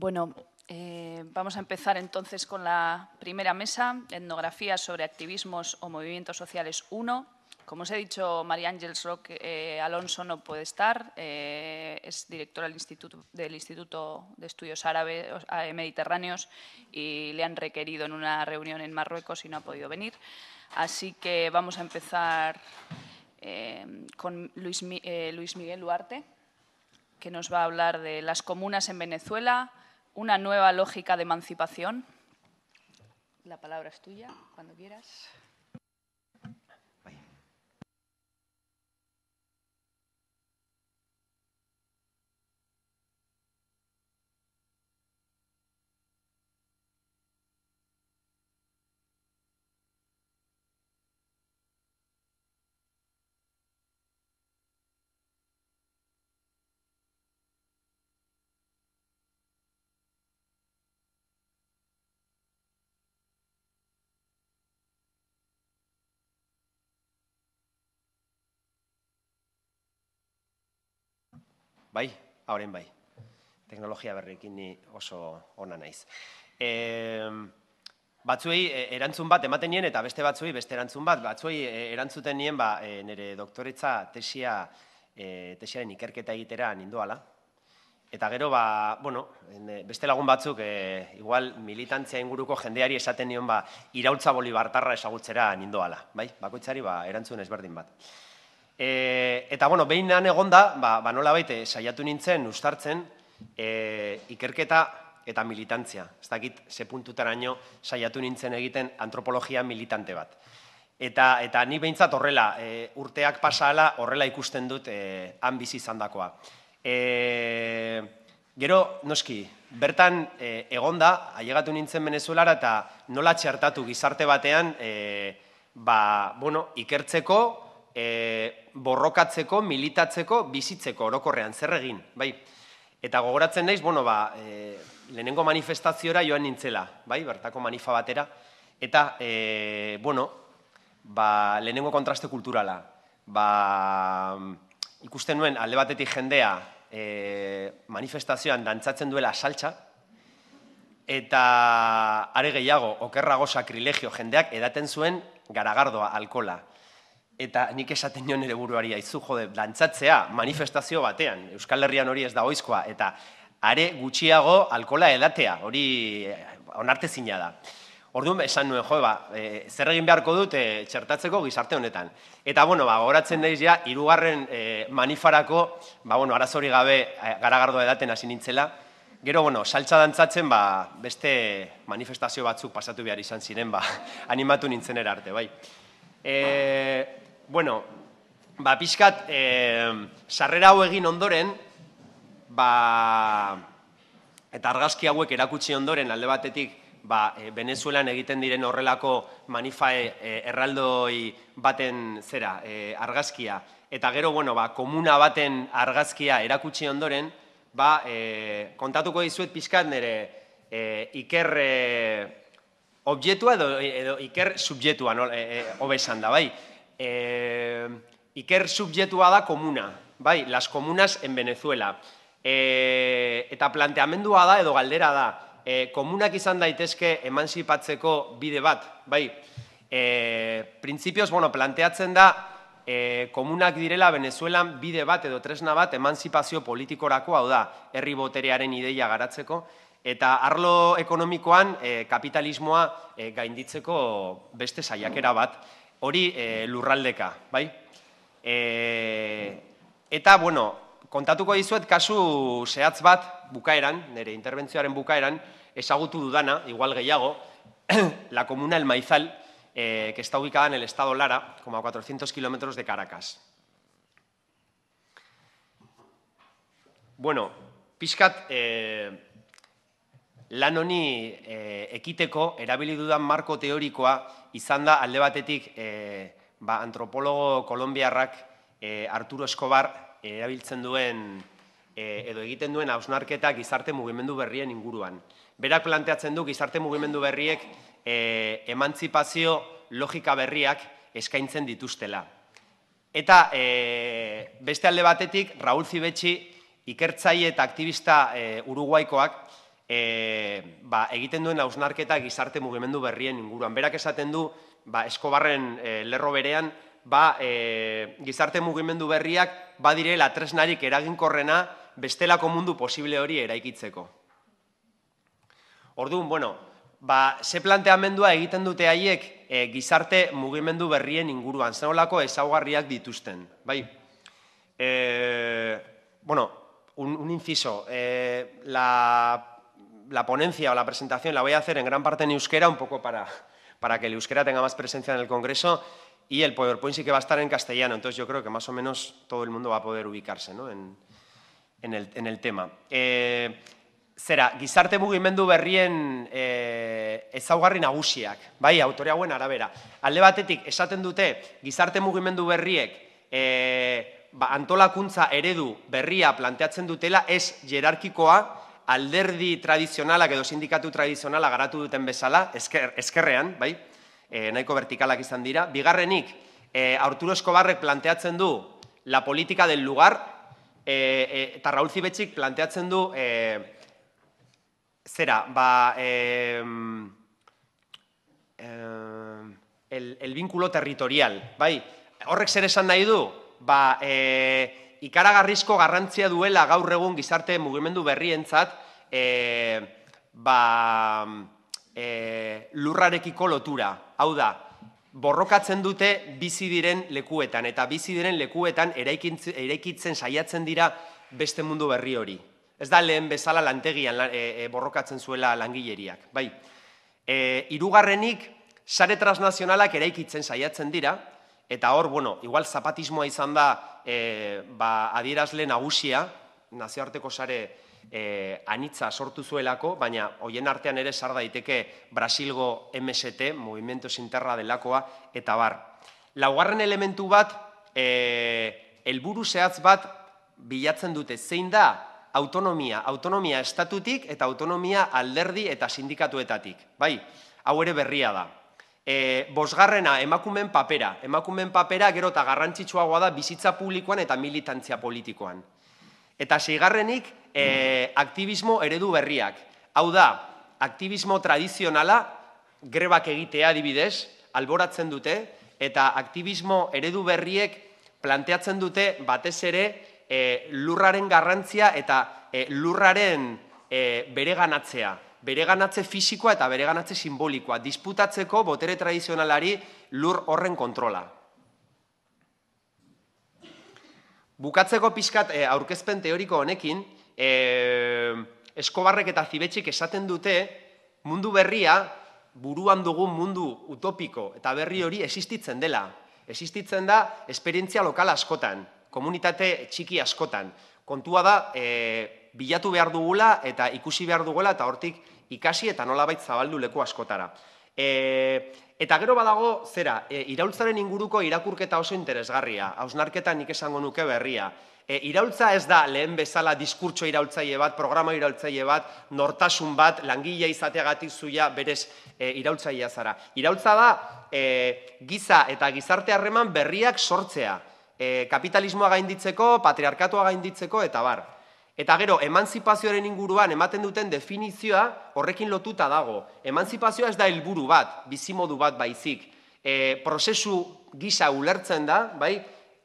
Bueno, eh, vamos a empezar entonces con la primera mesa, etnografía sobre activismos o movimientos sociales 1. Como os he dicho, María Ángeles Roque eh, Alonso no puede estar, eh, es directora del Instituto, de Estudios Árabes Mediterráneos y le han requerido en una reunión en Marruecos y no ha podido venir. Así que vamos a empezar con Luis, Luis Miguel Duarte, que nos va a hablar de las comunas en Venezuela, una nueva lógica de emancipación. La palabra es tuya, cuando quieras. Bai, hauren bai. Teknologia berrekin ni oso ona naiz. E, batzuei erantzun bat ematen nien eta beste batzuei beste erantzun bat, batzuei e, erantzuten nien ba, e, nire doktoretza tesia, e, tesiaren ikerketa egitera ninduala. Eta gero, ba, bueno, beste lagun batzuk, e, igual militantzia inguruko jendeari esaten nion ba, iraultza bolibartarra esagutzera nindoala. Bai? Bakoitzari ba, erantzun ezberdin bat. E, eta, bueno, behin nan egonda, ba, ba nola baite, saiatu nintzen, ustartzen, e, ikerketa eta militantzia. Ez dakit, ze puntutara saiatu nintzen egiten antropologia militante bat. Eta, eta ni behintzat horrela, e, urteak pasala horrela ikusten dut e, han bizi izan dakoa. E, gero, noski, bertan e, egonda, ailegatu nintzen Venezuelara eta nola txertatu gizarte batean, e, ba, bueno, ikertzeko, e, borrokatzeko, militatzeko, bizitzeko orokorrean, zer egin, bai? Eta gogoratzen naiz, bueno, ba, e, lehenengo manifestaziora joan nintzela, bai, bertako manifa batera, eta, e, bueno, ba, lehenengo kontraste kulturala, ba, ikusten nuen alde batetik jendea e, manifestazioan dantzatzen duela saltza, eta are gehiago, okerrago sakrilegio jendeak edaten zuen garagardoa, alkola. Eta nik esaten nion ere buruari aizu, jode, lantzatzea manifestazio batean, Euskal Herrian hori ez da oizkoa, eta are gutxiago alkola edatea, hori eh, onarte zina da. Orduan, esan nuen, jo, ba, e, zer egin beharko dut e, txertatzeko gizarte honetan. Eta, bueno, ba, goratzen daiz ja, irugarren e, manifarako, ba, bueno, arazori gabe garagardo edaten hasi nintzela, Gero, bueno, saltza dantzatzen, ba, beste manifestazio batzuk pasatu behar izan ziren, ba, animatu nintzen arte, bai. E, bueno, ba, pixkat, e, sarrera hau egin ondoren, ba, eta argazki hauek erakutsi ondoren alde batetik, ba, e, Venezuelan egiten diren horrelako manifae e, erraldoi baten zera, e, argazkia, eta gero, bueno, ba, komuna baten argazkia erakutsi ondoren, ba, e, kontatuko dizuet pixkat nire e, iker e, objektua edo, edo iker subjektua, no, e, e, da, bai? Eh, iker subjetua da komuna, bai, las comunas en Venezuela. E, eta planteamendua da edo galdera da, e, komunak izan daitezke emanzipatzeko bide bat, bai, e, printzipioz, bueno, planteatzen da, e, komunak direla Venezuelan bide bat edo tresna bat emanzipazio politikorako, hau da, herri boterearen ideia garatzeko, eta arlo ekonomikoan e, kapitalismoa e, gainditzeko beste saiakera bat hori e, lurraldeka, bai? E, eta, bueno, kontatuko dizuet kasu zehatz bat bukaeran, nire interbentzioaren bukaeran, ezagutu dudana, igual gehiago, la comuna El Maizal, eh, que está ubicada en el estado Lara, como a 400 kilómetros de Caracas. Bueno, pixkat, eh, lan honi e, ekiteko erabili dudan marko teorikoa izan da alde batetik e, ba, antropologo kolombiarrak e, Arturo Escobar erabiltzen duen edo egiten duen hausnarketak gizarte mugimendu berrien inguruan. Berak planteatzen du gizarte mugimendu berriek e, emantzipazio logika berriak eskaintzen dituztela. Eta e, beste alde batetik, Raúl Zibetxi, ikertzaile eta aktivista e, uruguaikoak, e, ba, egiten duen hausnarketa gizarte mugimendu berrien inguruan. Berak esaten du, ba, eskobarren e, lerro berean, ba, e, gizarte mugimendu berriak badirela tresnarik eraginkorrena bestelako mundu posible hori eraikitzeko. Orduan, bueno, ba, ze planteamendua egiten dute haiek e, gizarte mugimendu berrien inguruan, zenolako ezaugarriak dituzten. Bai, e, bueno, un, un inciso, e, la, la ponencia o la presentación la voy a hacer en gran parte en euskera, un poco para, para que el euskera tenga más presencia en el Congreso, y el PowerPoint sí que va a estar en castellano, entonces yo creo que más o menos todo el mundo va a poder ubicarse ¿no? en, en, el, en, el, tema. Eh, zera, gizarte mugimendu berrien eh, ezaugarri nagusiak, bai, autore hauen arabera. Alde batetik, esaten dute, gizarte mugimendu berriek eh, ba, antolakuntza eredu berria planteatzen dutela, ez jerarkikoa, alderdi tradizionalak edo sindikatu tradizionala garatu duten bezala, esker, eskerrean, bai, e, nahiko vertikalak izan dira. Bigarrenik, e, Arturo Escobarrek planteatzen du la política del lugar, e, e, eta Raúl Zibetxik planteatzen du e, zera, ba, e, el, el vínculo territorial, bai, horrek zer esan nahi du, ba, e, ikaragarrizko garrantzia duela gaur egun gizarte mugimendu berrientzat, e, ba, e, lurrarekiko lotura. Hau da, borrokatzen dute bizi diren lekuetan, eta bizi diren lekuetan eraikitzen saiatzen dira beste mundu berri hori. Ez da lehen bezala lantegian e, e, borrokatzen zuela langileriak. Bai, e, irugarrenik, sare transnazionalak eraikitzen saiatzen dira, eta hor, bueno, igual zapatismoa izan da e, ba, adierazle nagusia, nazioarteko sare e, anitza sortu zuelako, baina hoien artean ere sar daiteke Brasilgo MST, Movimiento Sinterra delakoa, eta bar. Laugarren elementu bat, e, elburu zehatz bat bilatzen dute, zein da autonomia, autonomia estatutik eta autonomia alderdi eta sindikatuetatik. Bai, hau ere berria da. E, bosgarrena, emakumen papera. Emakumen papera gero eta garrantzitsuagoa da bizitza publikoan eta militantzia politikoan. Eta seigarrenik, e, aktivismo eredu berriak. Hau da, aktivismo tradizionala, grebak egitea adibidez, alboratzen dute, eta aktivismo eredu berriek planteatzen dute batez ere e, lurraren garrantzia eta e, lurraren e, bereganatzea. Bereganatze fisikoa eta bereganatze simbolikoa. Disputatzeko botere tradizionalari lur horren kontrola. Bukatzeko pixkat e, aurkezpen teoriko honekin, e, eskobarrek eta zibetxik esaten dute mundu berria, buruan dugun mundu utopiko eta berri hori existitzen dela. Existitzen da esperientzia lokal askotan, komunitate txiki askotan. Kontua da, e, bilatu behar dugula eta ikusi behar dugula eta hortik ikasi eta nolabait zabaldu leku askotara. E, Eta gero badago, zera, e, iraultzaren inguruko irakurketa oso interesgarria, hausnarketa nik esango nuke berria. E, iraultza ez da lehen bezala diskurtso iraultzaile bat, programa iraultzaile bat, nortasun bat, langilea izateagatik zuia berez e, iraultzailea zara. Iraultza da e, giza eta gizarte harreman berriak sortzea. E, kapitalismoa gainditzeko, patriarkatoa gainditzeko, eta bar. Eta gero, emanzipazioaren inguruan ematen duten definizioa horrekin lotuta dago. Emanzipazioa ez da helburu bat, bizimodu bat baizik. E, prozesu gisa ulertzen da, bai,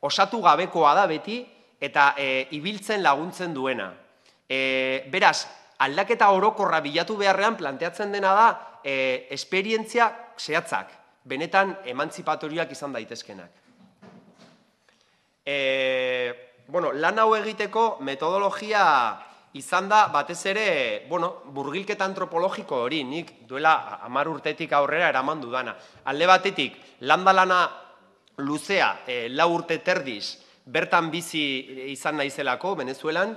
osatu gabekoa da beti, eta e, ibiltzen laguntzen duena. E, beraz, aldaketa orokorra bilatu beharrean planteatzen dena da e, esperientzia zehatzak, benetan emantzipatoriak izan daitezkenak. E, bueno, lan hau egiteko metodologia izan da batez ere, bueno, burgilketa antropologiko hori, nik duela amar urtetik aurrera eraman dudana. Alde batetik, landa lana luzea, e, lau urte terdiz, bertan bizi izan naizelako, Venezuelan,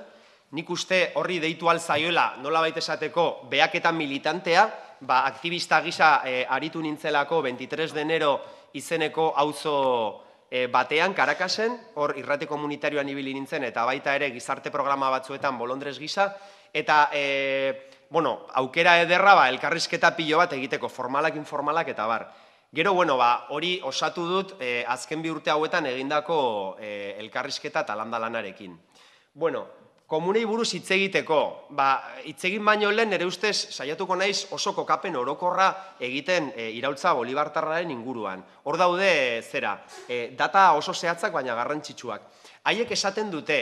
nik uste horri deitu alzaioela, nola baita esateko, behaketan militantea, ba, aktivista gisa e, aritu nintzelako 23 denero izeneko auzo e, batean, Karakasen, hor irrate komunitarioan ibili nintzen, eta baita ere gizarte programa batzuetan bolondrez gisa, eta, e, bueno, aukera ederra, ba, elkarrizketa pilo bat egiteko, formalak, informalak, eta bar. Gero, bueno, ba, hori osatu dut, e, azken bi urte hauetan egindako e, elkarrizketa eta landalanarekin. Bueno, komunei buruz hitz egiteko, ba, hitz egin baino lehen nire ustez saiatuko naiz oso kokapen orokorra egiten e, iraultza bolibartarraren inguruan. Hor daude zera, e, data oso zehatzak baina garrantzitsuak. Haiek esaten dute,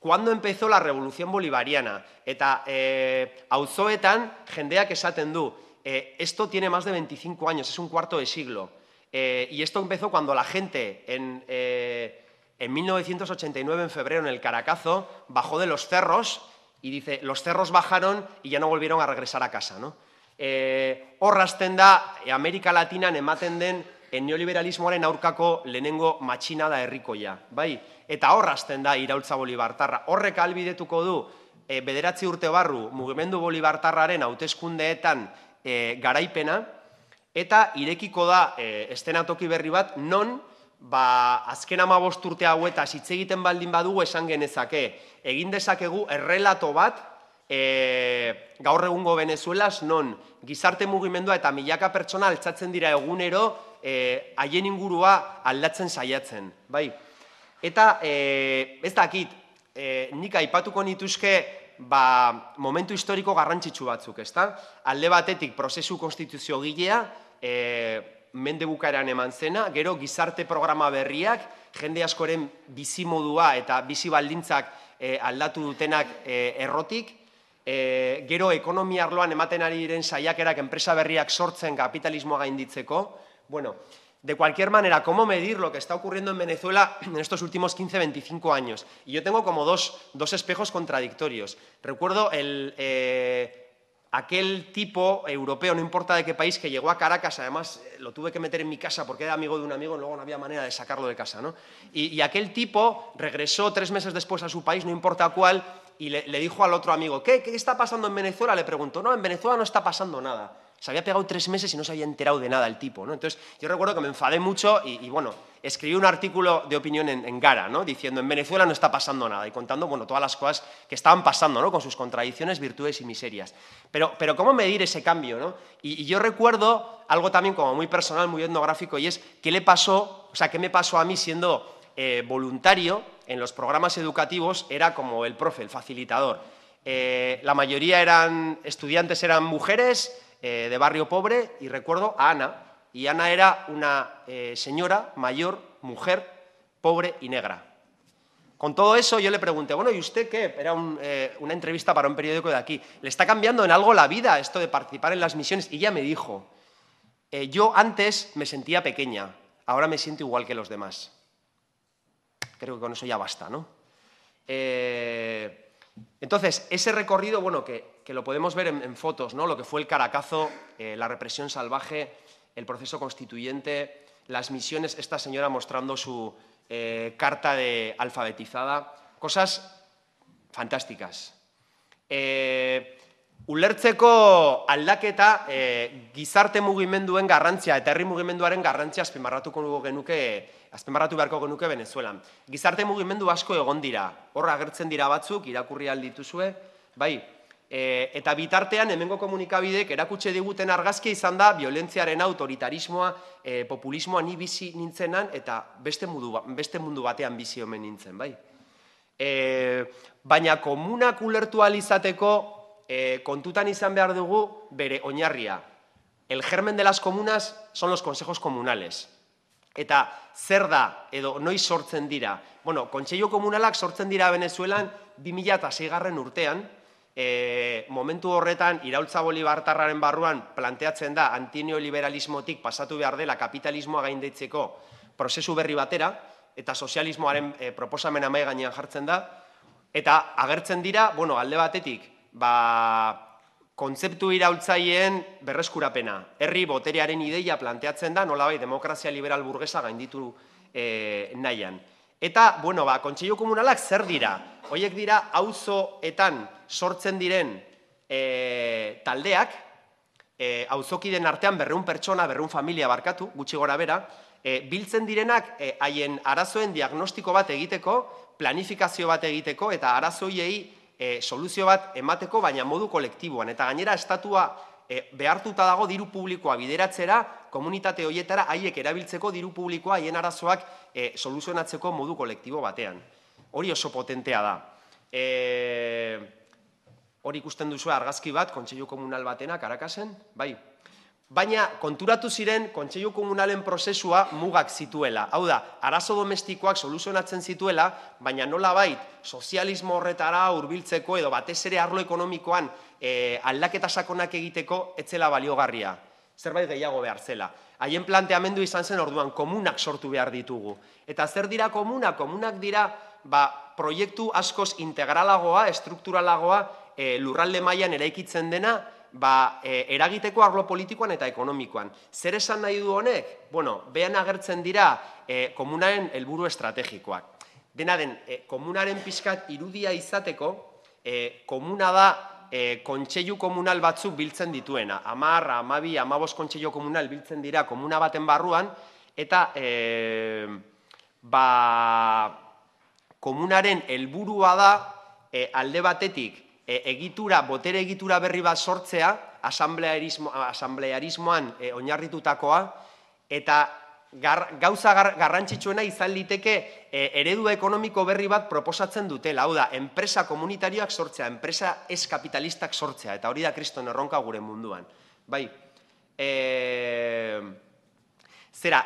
cuando empezó la revolución bolivariana, eta e, auzoetan jendeak esaten du, e, esto tiene más de 25 años, es un cuarto de siglo, e, y esto empezó cuando la gente en... E, en 1989, en febrero, en el Caracazo, bajó de los cerros y dice, los cerros bajaron y ya no volvieron a regresar a casa. ¿no? Eh, horrazten da, e, América Latina ematen den en neoliberalismoaren aurkako lehenengo matxina da herrikoia. Bai? Eta horrazten da iraultza bolibartarra. Horrek albidetuko du, e, bederatzi urte barru, mugimendu bolibartarraren hauteskundeetan e, garaipena, eta irekiko da e, estenatoki berri bat non, ba, azken ama urte hauetaz hitz egiten baldin badugu esan genezake. Egin dezakegu errelato bat e, gaur egungo Venezuelaz non gizarte mugimendua eta milaka pertsona altzatzen dira egunero e, haien ingurua aldatzen saiatzen. Bai? Eta e, ez dakit, e, nik aipatuko nituzke ba, momentu historiko garrantzitsu batzuk, ezta? Alde batetik prozesu konstituzio gilea, e, mende bukaeran eman zena, gero gizarte programa berriak, jende askoren bizimodua eta bizi baldintzak eh, aldatu dutenak eh, errotik, e, gero ekonomia arloan ematen ari diren saiakerak enpresa berriak sortzen kapitalismoa gainditzeko. Bueno, de cualquier manera, ¿cómo medir lo que está ocurriendo en Venezuela en estos últimos 15-25 años? Y yo tengo como dos, dos espejos contradictorios. Recuerdo el... Eh, aquel tipo europeo, no importa de qué país, que llegó a Caracas, además eh, lo tuve que meter en mi casa porque era amigo de un amigo y luego no había manera de sacarlo de casa. ¿no? Y, aquel tipo regresó tres meses después a su país, no importa cuál, y le, dijo al otro amigo, ¿qué, ¿qué está pasando en Venezuela? Le preguntó, no, en Venezuela no está pasando nada se había pegado tres meses y no se había enterado de nada el tipo. ¿no? Entonces, yo recuerdo que me enfadé mucho y, bueno, escribí un artículo de opinión en, Gara, ¿no? diciendo en Venezuela no está pasando nada y contando bueno, todas las cosas que estaban pasando, ¿no? con sus contradicciones, virtudes y miserias. Pero, pero ¿cómo medir ese cambio? ¿no? Y, yo recuerdo algo también como muy personal, muy etnográfico, y es qué le pasó, o sea, qué me pasó a mí siendo eh, voluntario en los programas educativos, era como el profe, el facilitador. Eh, la mayoría eran estudiantes, eran mujeres, eh, de barrio pobre y recuerdo a Ana. Y Ana era una eh, señora mayor, mujer, pobre y negra. Con todo eso yo le pregunté, bueno, ¿y usted qué? Era eh, una entrevista para un periódico de aquí. ¿Le está cambiando en algo la vida esto de participar en las misiones? Y ella me dijo, yo antes me sentía pequeña, ahora me siento igual que los demás. Creo que con eso ya basta, ¿no? entonces, ese recorrido, bueno, que lo podemos ver en, fotos, ¿no? lo que fue el caracazo, eh, la represión salvaje, el proceso constituyente, las misiones, esta señora mostrando su eh, carta de alfabetizada, cosas fantásticas. Eh, ulertzeko aldaketa eh, gizarte mugimenduen garrantzia eta herri mugimenduaren garrantzia azpimarratuko genuke azpimarratu beharko genuke Venezuelan. Gizarte mugimendu asko egon dira. Horra agertzen dira batzuk irakurri aldituzue, bai, E, eta bitartean hemengo komunikabidek erakutse diguten argazkia izan da violentziaren autoritarismoa, e, populismoa ni bizi nintzenan eta beste mundu, ba, beste mundu batean bizi omen nintzen, bai. E, baina komunak ulertu izateko e, kontutan izan behar dugu bere oinarria. El germen de las comunas son los consejos comunales. Eta zer da, edo noiz sortzen dira? Bueno, kontseio komunalak sortzen dira Venezuelan 2006 garren urtean, e, momentu horretan iraultza bolibartarraren barruan planteatzen da antineoliberalismotik pasatu behar dela kapitalismoa gainditzeko prozesu berri batera eta sozialismoaren e, proposamen amai gainean jartzen da eta agertzen dira, bueno, alde batetik, ba, kontzeptu iraultzaileen berreskurapena. Herri boterearen ideia planteatzen da, nolabai demokrazia liberal burgesa gainditu e, nahian. Eta, bueno, ba, kontseilu komunalak zer dira? Hoiek dira auzoetan sortzen diren e, taldeak, e, auzokiden artean berreun pertsona, berreun familia barkatu, gutxi gora bera, e, biltzen direnak e, haien arazoen diagnostiko bat egiteko, planifikazio bat egiteko, eta arazoiei e, soluzio bat emateko, baina modu kolektiboan. Eta gainera, estatua e, behartuta dago diru publikoa bideratzera, komunitate horietara haiek erabiltzeko diru publikoa haien arazoak e, soluzionatzeko modu kolektibo batean. Hori oso potentea da. E, hori ikusten duzu argazki bat, kontseilu komunal batena, karakasen, bai. Baina konturatu ziren kontseilu komunalen prozesua mugak zituela. Hau da, arazo domestikoak soluzionatzen zituela, baina nola bait, sozialismo horretara hurbiltzeko edo batez ere arlo ekonomikoan e, aldaketa sakonak egiteko etzela baliogarria. Zerbait gehiago behar zela. Haien planteamendu izan zen orduan komunak sortu behar ditugu. Eta zer dira komunak? Komunak dira ba, proiektu askoz integralagoa, estrukturalagoa, e, lurralde mailan eraikitzen dena, ba, e, eragiteko arlo politikoan eta ekonomikoan. Zer esan nahi du honek? Bueno, behan agertzen dira e, komunaren helburu estrategikoak. Dena den, e, komunaren pixkat irudia izateko, e, komuna da e, kontseilu komunal batzuk biltzen dituena. Amar, amabi, amabos kontseilu komunal biltzen dira komuna baten barruan, eta e, ba, komunaren helburua da e, alde batetik e, egitura, botere egitura berri bat sortzea, asamblearismoan e, oinarritutakoa, eta gauza garrantzitsuena izan liteke e, eredu ekonomiko berri bat proposatzen dutela. Hau da, enpresa komunitarioak sortzea, enpresa ez kapitalistak sortzea, eta hori da kriston erronka gure munduan. Bai, e, zera,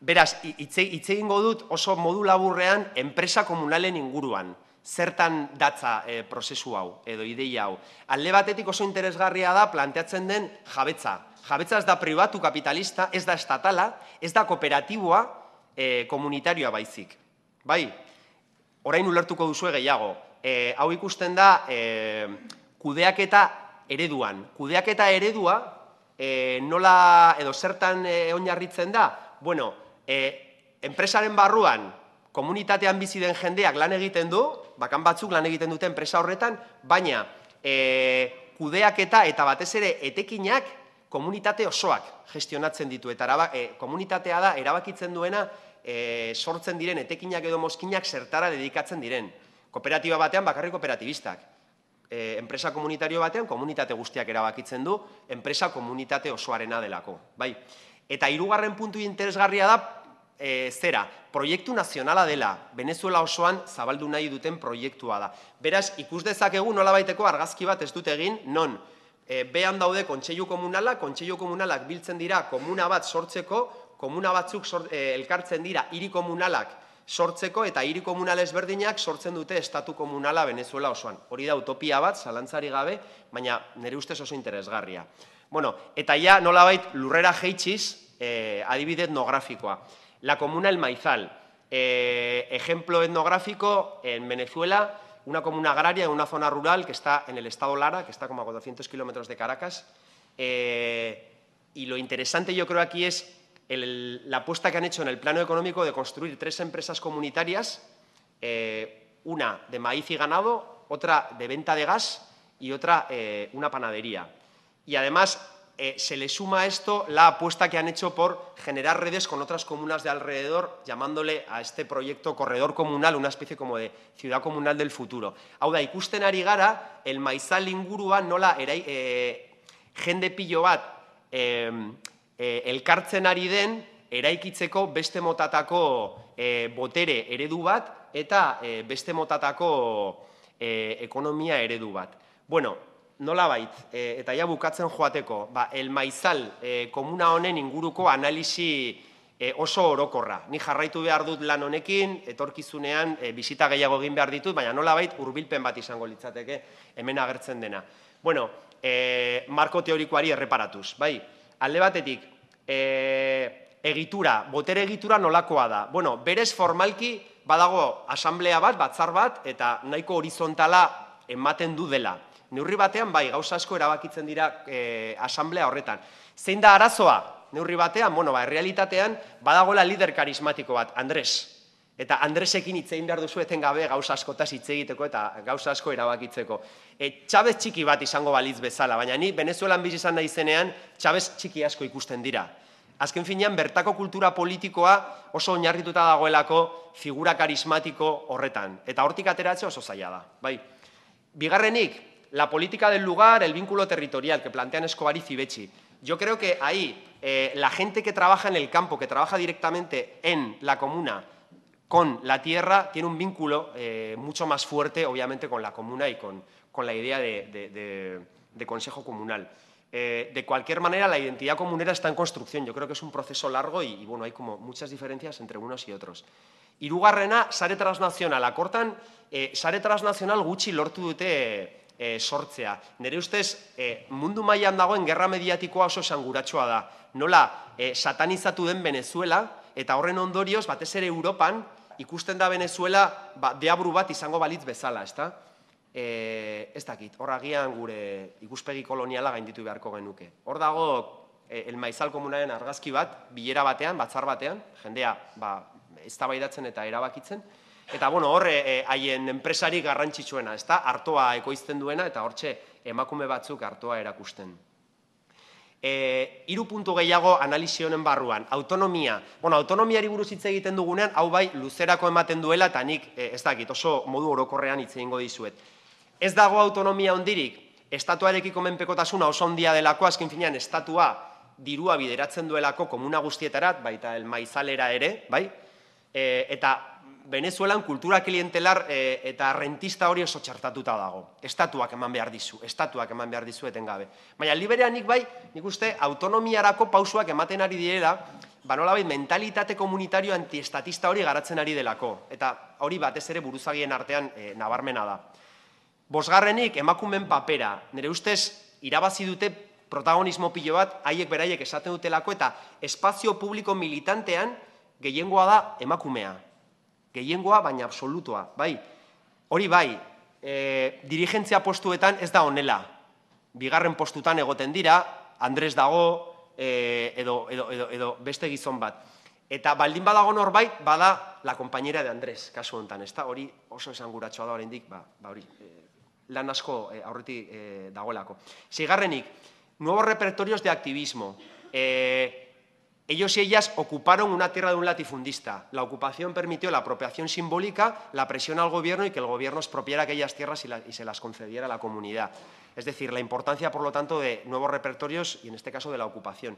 beraz, hitze egingo dut oso modu laburrean enpresa komunalen inguruan zertan datza e, prozesu hau, edo ideia hau. Alde batetik oso interesgarria da planteatzen den jabetza. Jabetza ez da privatu kapitalista, ez da estatala, ez da kooperatiboa e, komunitarioa baizik. Bai, orain ulertuko duzu gehiago. E, hau ikusten da e, kudeaketa ereduan. Kudeaketa eredua e, nola edo zertan e, oinarritzen da? Bueno, e, enpresaren barruan komunitatean bizi den jendeak lan egiten du, bakan batzuk lan egiten dute enpresa horretan, baina e, kudeaketa eta batez ere etekinak komunitate osoak gestionatzen ditu. Eta e, komunitatea da erabakitzen duena e, sortzen diren etekinak edo mozkinak zertara dedikatzen diren. Kooperatiba batean bakarri kooperatibistak. E, enpresa komunitario batean komunitate guztiak erabakitzen du, enpresa komunitate osoarena delako. Bai. Eta hirugarren puntu interesgarria da e, zera, proiektu nazionala dela, Venezuela osoan zabaldu nahi duten proiektua da. Beraz, ikus dezakegu nola baiteko argazki bat ez dut egin, non, e, behan daude kontseilu komunala, kontseilu komunalak biltzen dira komuna bat sortzeko, komuna batzuk e, elkartzen dira hiri komunalak sortzeko eta hiri komunal ezberdinak sortzen dute estatu komunala Venezuela osoan. Hori da utopia bat, zalantzari gabe, baina nire ustez oso interesgarria. Bueno, eta ja nolabait lurrera jeitxiz, eh, adibide etnografikoa. La comuna El Maizal, eh, ejemplo etnográfico en Venezuela, una comuna agraria en una zona rural que está en el estado Lara, que está como a 400 kilómetros de Caracas. Eh, y lo interesante yo creo aquí es la apuesta que han hecho en el plano económico de construir tres empresas comunitarias, eh, una de maíz y ganado, otra de venta de gas y otra una panadería. Y además eh, se le suma a esto la apuesta que han hecho por generar redes con otras comunas de alrededor, llamándole a este proyecto corredor comunal, una especie como de ciudad comunal del futuro. Hau da, ikusten ari gara, el maizal inguruan nola erai, e, jende pilo bat e, e, elkartzen ari den eraikitzeko beste motatako e, botere eredu bat eta e, beste motatako e, ekonomia eredu bat. Bueno, nola bait, e, eta ja bukatzen joateko, ba, el maizal e, komuna honen inguruko analisi e, oso orokorra. Ni jarraitu behar dut lan honekin, etorkizunean e, bisita gehiago egin behar ditut, baina nola bait, urbilpen bat izango litzateke hemen agertzen dena. Bueno, e, marko teorikoari erreparatuz, bai? Alde batetik, e, egitura, botere egitura nolakoa da. Bueno, berez formalki badago asamblea bat, batzar bat, eta nahiko horizontala ematen du dela. Neurri batean, bai, gauza asko erabakitzen dira e, asamblea horretan. Zein da arazoa? Neurri batean, bueno, ba, realitatean, badagoela lider karismatiko bat, Andres. Eta Andresekin hitz egin behar duzu eten gabe gauza askotaz hitz egiteko eta gauza asko erabakitzeko. E, txabez txiki bat izango balitz bezala, baina ni Venezuelan bizi izan nahi zenean, txabez txiki asko ikusten dira. Azken finean, bertako kultura politikoa oso oinarrituta dagoelako figura karismatiko horretan. Eta hortik ateratzea oso zaila da. Bai. Bigarrenik, la política del lugar, el vínculo territorial que plantean Escobar y Cibechi. Yo creo que ahí eh, la gente que trabaja en el campo, que trabaja directamente en la comuna, con la tierra tiene un vínculo eh, mucho más fuerte, obviamente, con la comuna y con, la idea de, consejo comunal. Eh, de cualquier manera, la identidad comunera está en construcción. Yo creo que es un proceso largo y, bueno, hay como muchas diferencias entre unos y otros. Hirugarrena, sare transnazional. Akortan, eh, sare transnazional gutxi lortu dute e, sortzea. Nere ustez, mundu mailan dagoen gerra mediatikoa oso sanguratsua da. Nola, satanizatu den Venezuela, eta horren ondorioz, batez ere Europan, ikusten da Venezuela ba, deabru bat izango balitz bezala, ezta? E, ez dakit, hor agian gure ikuspegi koloniala gainditu beharko genuke. Hor dago e, el maizal komunaren argazki bat, bilera batean, batzar batean, jendea ba, ez eta erabakitzen, eta bueno, hor e, e, haien enpresari garrantzitsuena, ezta? Artoa ekoizten duena eta hortxe emakume batzuk artoa erakusten e, iru puntu gehiago analizi honen barruan. Autonomia. Bueno, autonomiari buruz hitz egiten dugunean, hau bai, luzerako ematen duela, eta nik, e, ez dakit, oso modu orokorrean hitz egingo dizuet. Ez dago autonomia ondirik, estatuarekiko menpekotasuna oso ondia delako, azken finean, estatua dirua bideratzen duelako komuna guztietarat, baita el maizalera ere, bai? E, eta Venezuelan kultura klientelar e, eta rentista hori oso txartatuta dago. Estatuak eman behar dizu, estatuak eman behar dizu etengabe. Baina, liberean nik bai, nik uste, autonomiarako pausuak ematen ari direla, ba nolabait mentalitate komunitario antiestatista hori garatzen ari delako. Eta hori batez ere buruzagien artean e, nabarmena da. Bosgarrenik, emakumen papera. Nire ustez, irabazi dute protagonismo pilo bat, haiek beraiek esaten dutelako, eta espazio publiko militantean gehiengoa da emakumea gehiengoa, baina absolutoa, bai. Hori bai, e, dirigentzia postuetan ez da honela. Bigarren postutan egoten dira, Andres dago, e, edo, edo, edo, edo beste gizon bat. Eta baldin badago norbait, bada la compañera de Andres, kasu honetan, ez da? Hori oso esan guratxoa da horrendik, ba, ba hori, e, lan asko e, aurretik e, dagoelako. Sigarrenik, nuevos repertorios de activismo. E, Ellos y ellas ocuparon una tierra de un latifundista. La ocupación permitió la apropiación simbólica, la presión al gobierno y que el gobierno expropiara aquellas tierras y, se las concediera a la comunidad. Es decir, la importancia, por lo tanto, de nuevos repertorios y, en este caso, de la ocupación.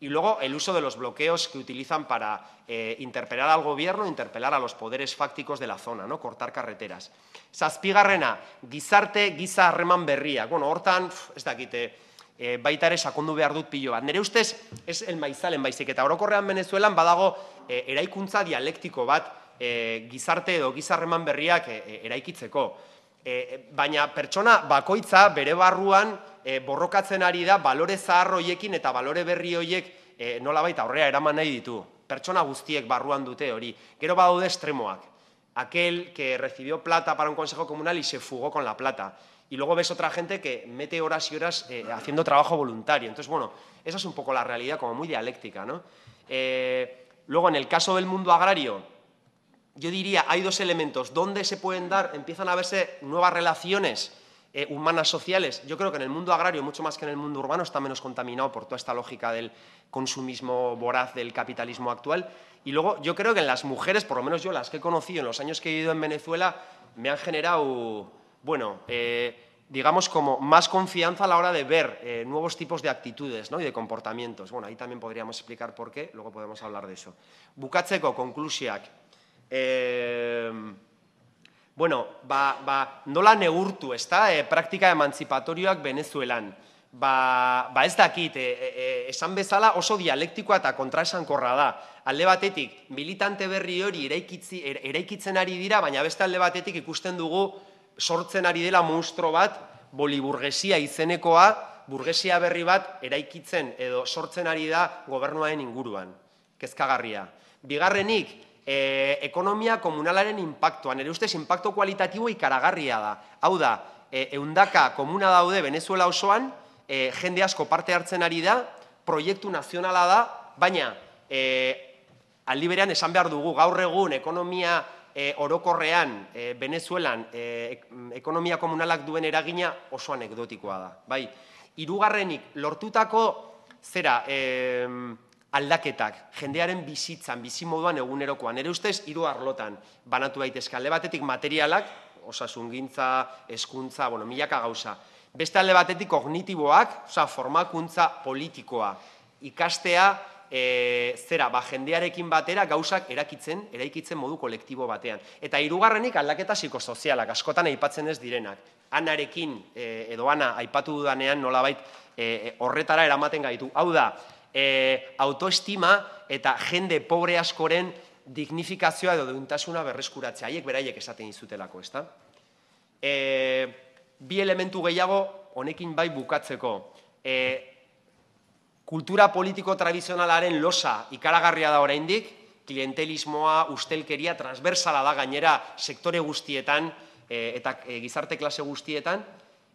Y luego el uso de los bloqueos que utilizan para eh, interpelar al gobierno, interpelar a los poderes fácticos de la zona, ¿no? cortar carreteras. Zazpigarrena, gizarte, giza harreman berria. Bueno, hortan, ez dakite, e, baita ere sakondu behar dut pilo bat. Nere ustez, ez el maizalen baizik, eta orokorrean Venezuelan badago e, eraikuntza dialektiko bat e, gizarte edo gizarreman berriak e, eraikitzeko. E, baina pertsona bakoitza bere barruan e, borrokatzen ari da balore zahar hoiekin eta balore berri hoiek e, nola baita aurrea eraman nahi ditu. Pertsona guztiek barruan dute hori. Gero badaude estremoak. Aquel que recibió plata para un consejo comunal y se fugó con la plata y luego ves otra gente que mete horas y horas eh, haciendo trabajo voluntario. Entonces, bueno, esa es un poco la realidad, como muy dialéctica. ¿no? Eh, luego, en el caso del mundo agrario, yo diría, hay dos elementos. ¿Dónde se pueden dar, empiezan a verse nuevas relaciones eh, humanas sociales? Yo creo que en el mundo agrario, mucho más que en el mundo urbano, está menos contaminado por toda esta lógica del consumismo voraz del capitalismo actual. Y luego, yo creo que en las mujeres, por lo menos yo las que he conocido en los años que he vivido en Venezuela, me han generado bueno, eh, digamos, como más confianza a la hora de ver eh, nuevos tipos de actitudes ¿no? y de comportamientos. Bueno, ahí también podríamos explicar por qué, luego podemos hablar de eso. Bukatzeko, konklusiak. Eh, bueno, ba, ba, nola neurtu, ez da, e, praktika emantzipatorioak Venezuelan. Ba, ba ez dakit, e, e, esan bezala oso dialektikoa eta kontraesankorra da. Alde batetik, militante berri hori eraikitzen ari dira, baina beste alde batetik ikusten dugu sortzen ari dela monstro bat, boliburgesia izenekoa, burgesia berri bat eraikitzen edo sortzen ari da gobernuaren inguruan. Kezkagarria. Bigarrenik, e, ekonomia komunalaren impactuan, ere ustez, impacto kualitatibo ikaragarria da. Hau da, e, eundaka komuna daude Venezuela osoan, e, jende asko parte hartzen ari da, proiektu nazionala da, baina e, aldi berean esan behar dugu, gaur egun ekonomia e, orokorrean e, Venezuelan e, ekonomia komunalak duen eragina oso anekdotikoa da. Bai, hirugarrenik lortutako zera e, aldaketak, jendearen bizitzan, bizimoduan egunerokoan, ere ustez hiru arlotan banatu daitezke alde batetik materialak, osasungintza, hezkuntza, bueno, milaka gauza. Beste alde batetik kognitiboak, osea, formakuntza politikoa, ikastea, e, zera, ba, jendearekin batera gauzak erakitzen, eraikitzen modu kolektibo batean. Eta hirugarrenik aldaketa psikosozialak, askotan aipatzen ez direnak. Anarekin, e, edo ana, aipatu dudanean nolabait e, horretara eramaten gaitu. Hau da, e, autoestima eta jende pobre askoren dignifikazioa edo deuntasuna berreskuratzea. Haiek beraiek esaten izutelako, ezta? E, bi elementu gehiago honekin bai bukatzeko. E, kultura politiko tradizionalaren losa ikaragarria da oraindik, klientelismoa, ustelkeria, transversala da gainera sektore guztietan e, eta e, gizarte klase guztietan,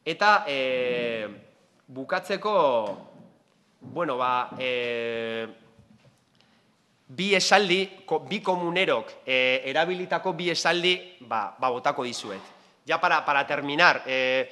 eta e, bukatzeko, bueno, ba, e, bi esaldi, bi komunerok e, erabilitako bi esaldi, ba, ba botako dizuet. Ya para, para terminar, eh,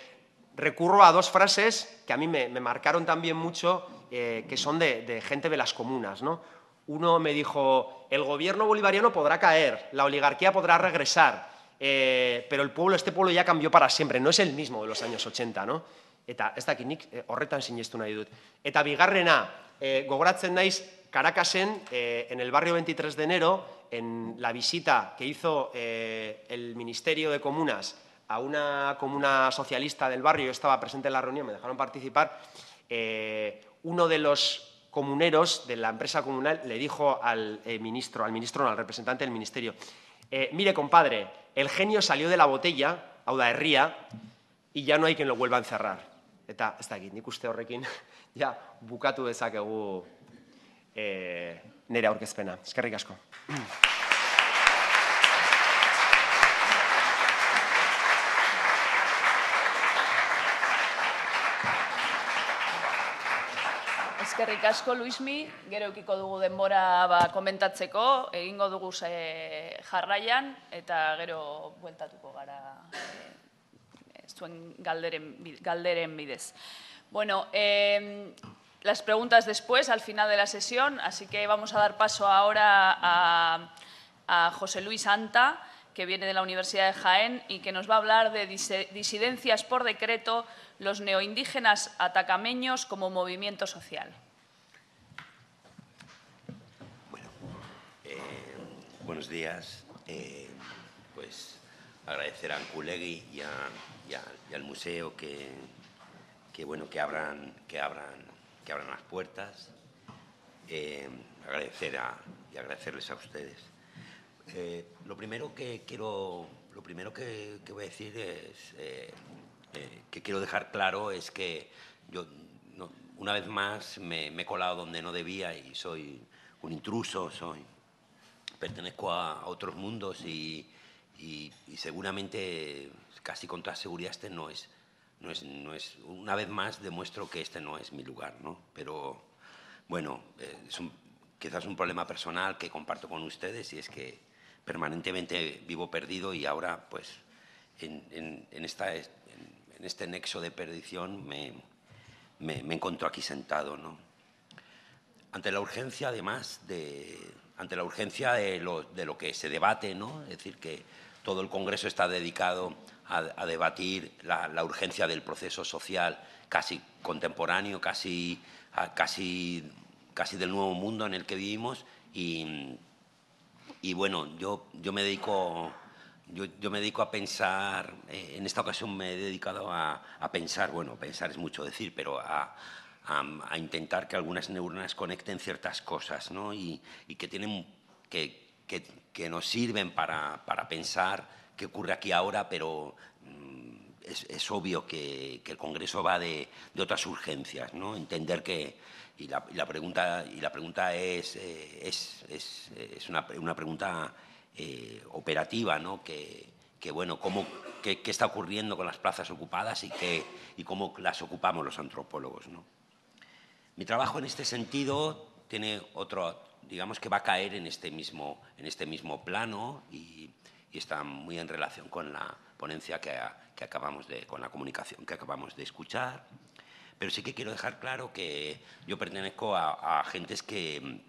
recurro a dos frases que a mí me, me marcaron también mucho, eh, que son de, gente de las comunas. ¿no? Uno me dijo, el gobierno bolivariano podrá caer, la oligarquía podrá regresar, eh, pero el pueblo, este pueblo ya cambió para siempre, no es el mismo de los años 80. ¿no? Eta ez dakit nik eh, horretan sinestu nahi. Eta bigarrena, eh, gogoratzen Caracasen, en el barrio 23 de enero, en la visita que hizo el Ministerio de Comunas a una comuna socialista del barrio, yo estaba presente en la reunión, me dejaron participar, uno de los comuneros de la empresa comunal le dijo al eh, ministro, al ministro no, al representante del ministerio, eh, mire compadre, el genio salió de la botella, Auda Herría, y ya no hay quien lo vuelva a encerrar. Eta, ez dakit, nik uste horrekin, ja, bukatu dezakegu e, nire aurkezpena. Eskerrik asko. Eskerrik asko, Luismi, gero eukiko dugu denbora ba, komentatzeko, egingo dugu ze jarraian, eta gero bueltatuko gara e, zuen galderen, galderen bidez. Bueno, eh, las preguntas después, al final de la sesión, así que vamos a dar paso ahora a, a José Luis Anta, que viene de la Universidad de Jaén y que nos va a hablar de disidencias por decreto, los neoindígenas atacameños como movimiento social. Buenos días. Eh, pues agradecer a Anculegui y, y, al museo que, bueno, que, abran, que, abran, que abran las puertas. Eh, agradecer y agradecerles a ustedes. Eh, lo primero que quiero, lo primero que, voy a decir es que quiero dejar claro es que yo una vez más me, me, he colado donde no debía y soy un intruso, soy pertenezco a, otros mundos y, seguramente casi con toda seguridad este no es, no es, no es, una vez más demuestro que este no es mi lugar, ¿no? Pero bueno, eh, es un, quizás un problema personal que comparto con ustedes y es que permanentemente vivo perdido y ahora pues en, en, esta, en, este nexo de perdición me, me, me encuentro aquí sentado, ¿no? Ante la urgencia además de ante la urgencia de lo, de lo, que se debate, ¿no? es decir, que todo el Congreso está dedicado a, debatir la, urgencia del proceso social casi contemporáneo, casi, casi, casi del nuevo mundo en el que vivimos y, y bueno, yo, yo me dedico... Yo, yo, me dedico a pensar, eh, en esta ocasión me he dedicado a, a, pensar, bueno, pensar es mucho decir, pero a, a, a, intentar que algunas neuronas conecten ciertas cosas ¿no? y, y, que, tienen, que, que, que nos sirven para, para, pensar qué ocurre aquí ahora, pero mmm, es, es, obvio que, el Congreso va de, de otras urgencias. ¿no? Entender que, y la, y la, pregunta, y la pregunta es, eh, es, es, es una, una, pregunta eh, operativa, ¿no? que, que bueno, cómo, qué, qué, está ocurriendo con las plazas ocupadas y, qué, y cómo las ocupamos los antropólogos. ¿no? Mi trabajo en este sentido tiene otro, digamos que va a caer en este mismo, en este mismo plano y, está muy en relación con la ponencia que, que, acabamos de, con la comunicación que acabamos de escuchar. Pero sí que quiero dejar claro que yo pertenezco a, a gentes que,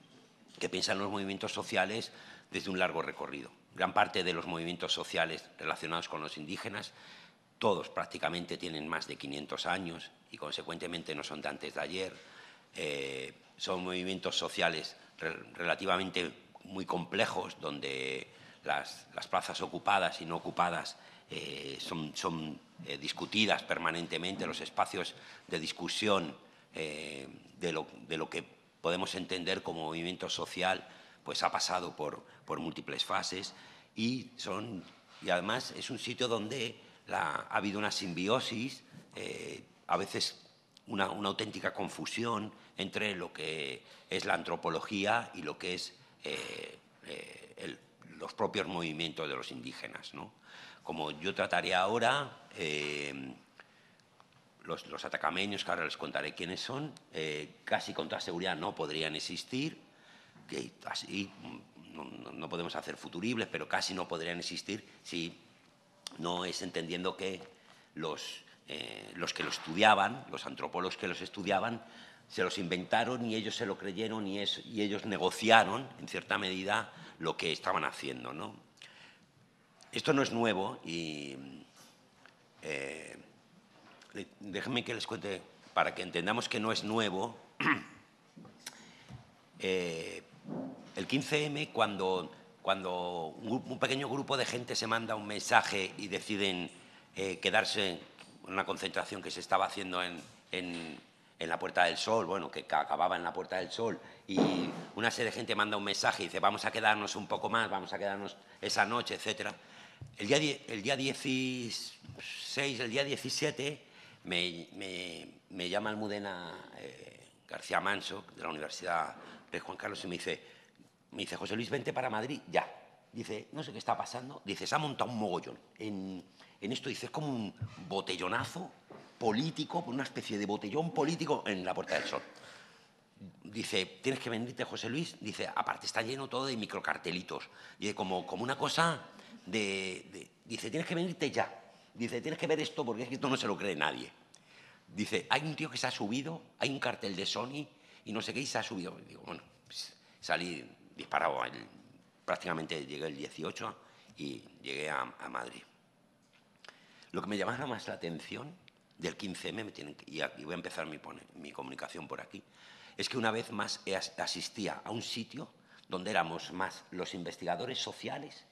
que piensan los movimientos sociales desde un largo recorrido. Gran parte de los movimientos sociales relacionados con los indígenas, todos prácticamente tienen más de 500 años y consecuentemente no son de antes de ayer eh, son movimientos sociales relativamente muy complejos, donde las, plazas ocupadas y no ocupadas eh, son, son eh, discutidas permanentemente, los espacios de discusión de lo, de, lo, que podemos entender como movimiento social, pues ha pasado por, por múltiples fases y, son, y además es un sitio donde ha habido una simbiosis, a veces una, auténtica confusión entre lo que es la antropología y lo que es eh, eh, los propios movimientos de los indígenas. Como yo trataré ahora, eh, los, atacameños, que ahora les contaré quiénes son, casi con toda seguridad no podrían existir, que así no, no, podemos hacer futuribles, pero casi no podrían existir si no es entendiendo que los eh, los que lo estudiaban, los antropólogos que los estudiaban, se los inventaron y ellos se lo creyeron y, ellos negociaron, en cierta medida, lo que estaban haciendo. ¿no? Esto no es nuevo y eh, déjenme que les cuente, para que entendamos que no es nuevo, eh, el 15M, cuando, cuando un, pequeño grupo de gente se manda un mensaje y deciden quedarse una concentración que se estaba haciendo en, en, la Puerta del Sol, bueno, que acababa en la Puerta del Sol, y una serie de gente manda un mensaje y dice, vamos a quedarnos un poco más, vamos a quedarnos esa noche, etc. El día, el día 16, el día 17, me, me, me llama Almudena eh, García Manso, de la Universidad de Juan Carlos, y me dice, me dice, José Luis, vente para Madrid, ya. Dice, no sé qué está pasando. Dice, se ha montado un mogollón en, en esto dice, es como un botellonazo político, una especie de botellón político en la Puerta del Sol. Dice, tienes que venirte, José Luis. Dice, aparte está lleno todo de microcartelitos. Dice, como, como una cosa de, Dice, tienes que venirte ya. Dice, tienes que ver esto porque es que esto no se lo cree nadie. Dice, hay un tío que se ha subido, hay un cartel de Sony y no sé qué, y se ha subido. digo, bueno, pues salí disparado. prácticamente llegué el 18 y llegué a Madrid. Lo que me llamaba más la atención del 15M, y voy a empezar mi, mi comunicación por aquí, es que una vez más asistía a un sitio donde éramos más los investigadores sociales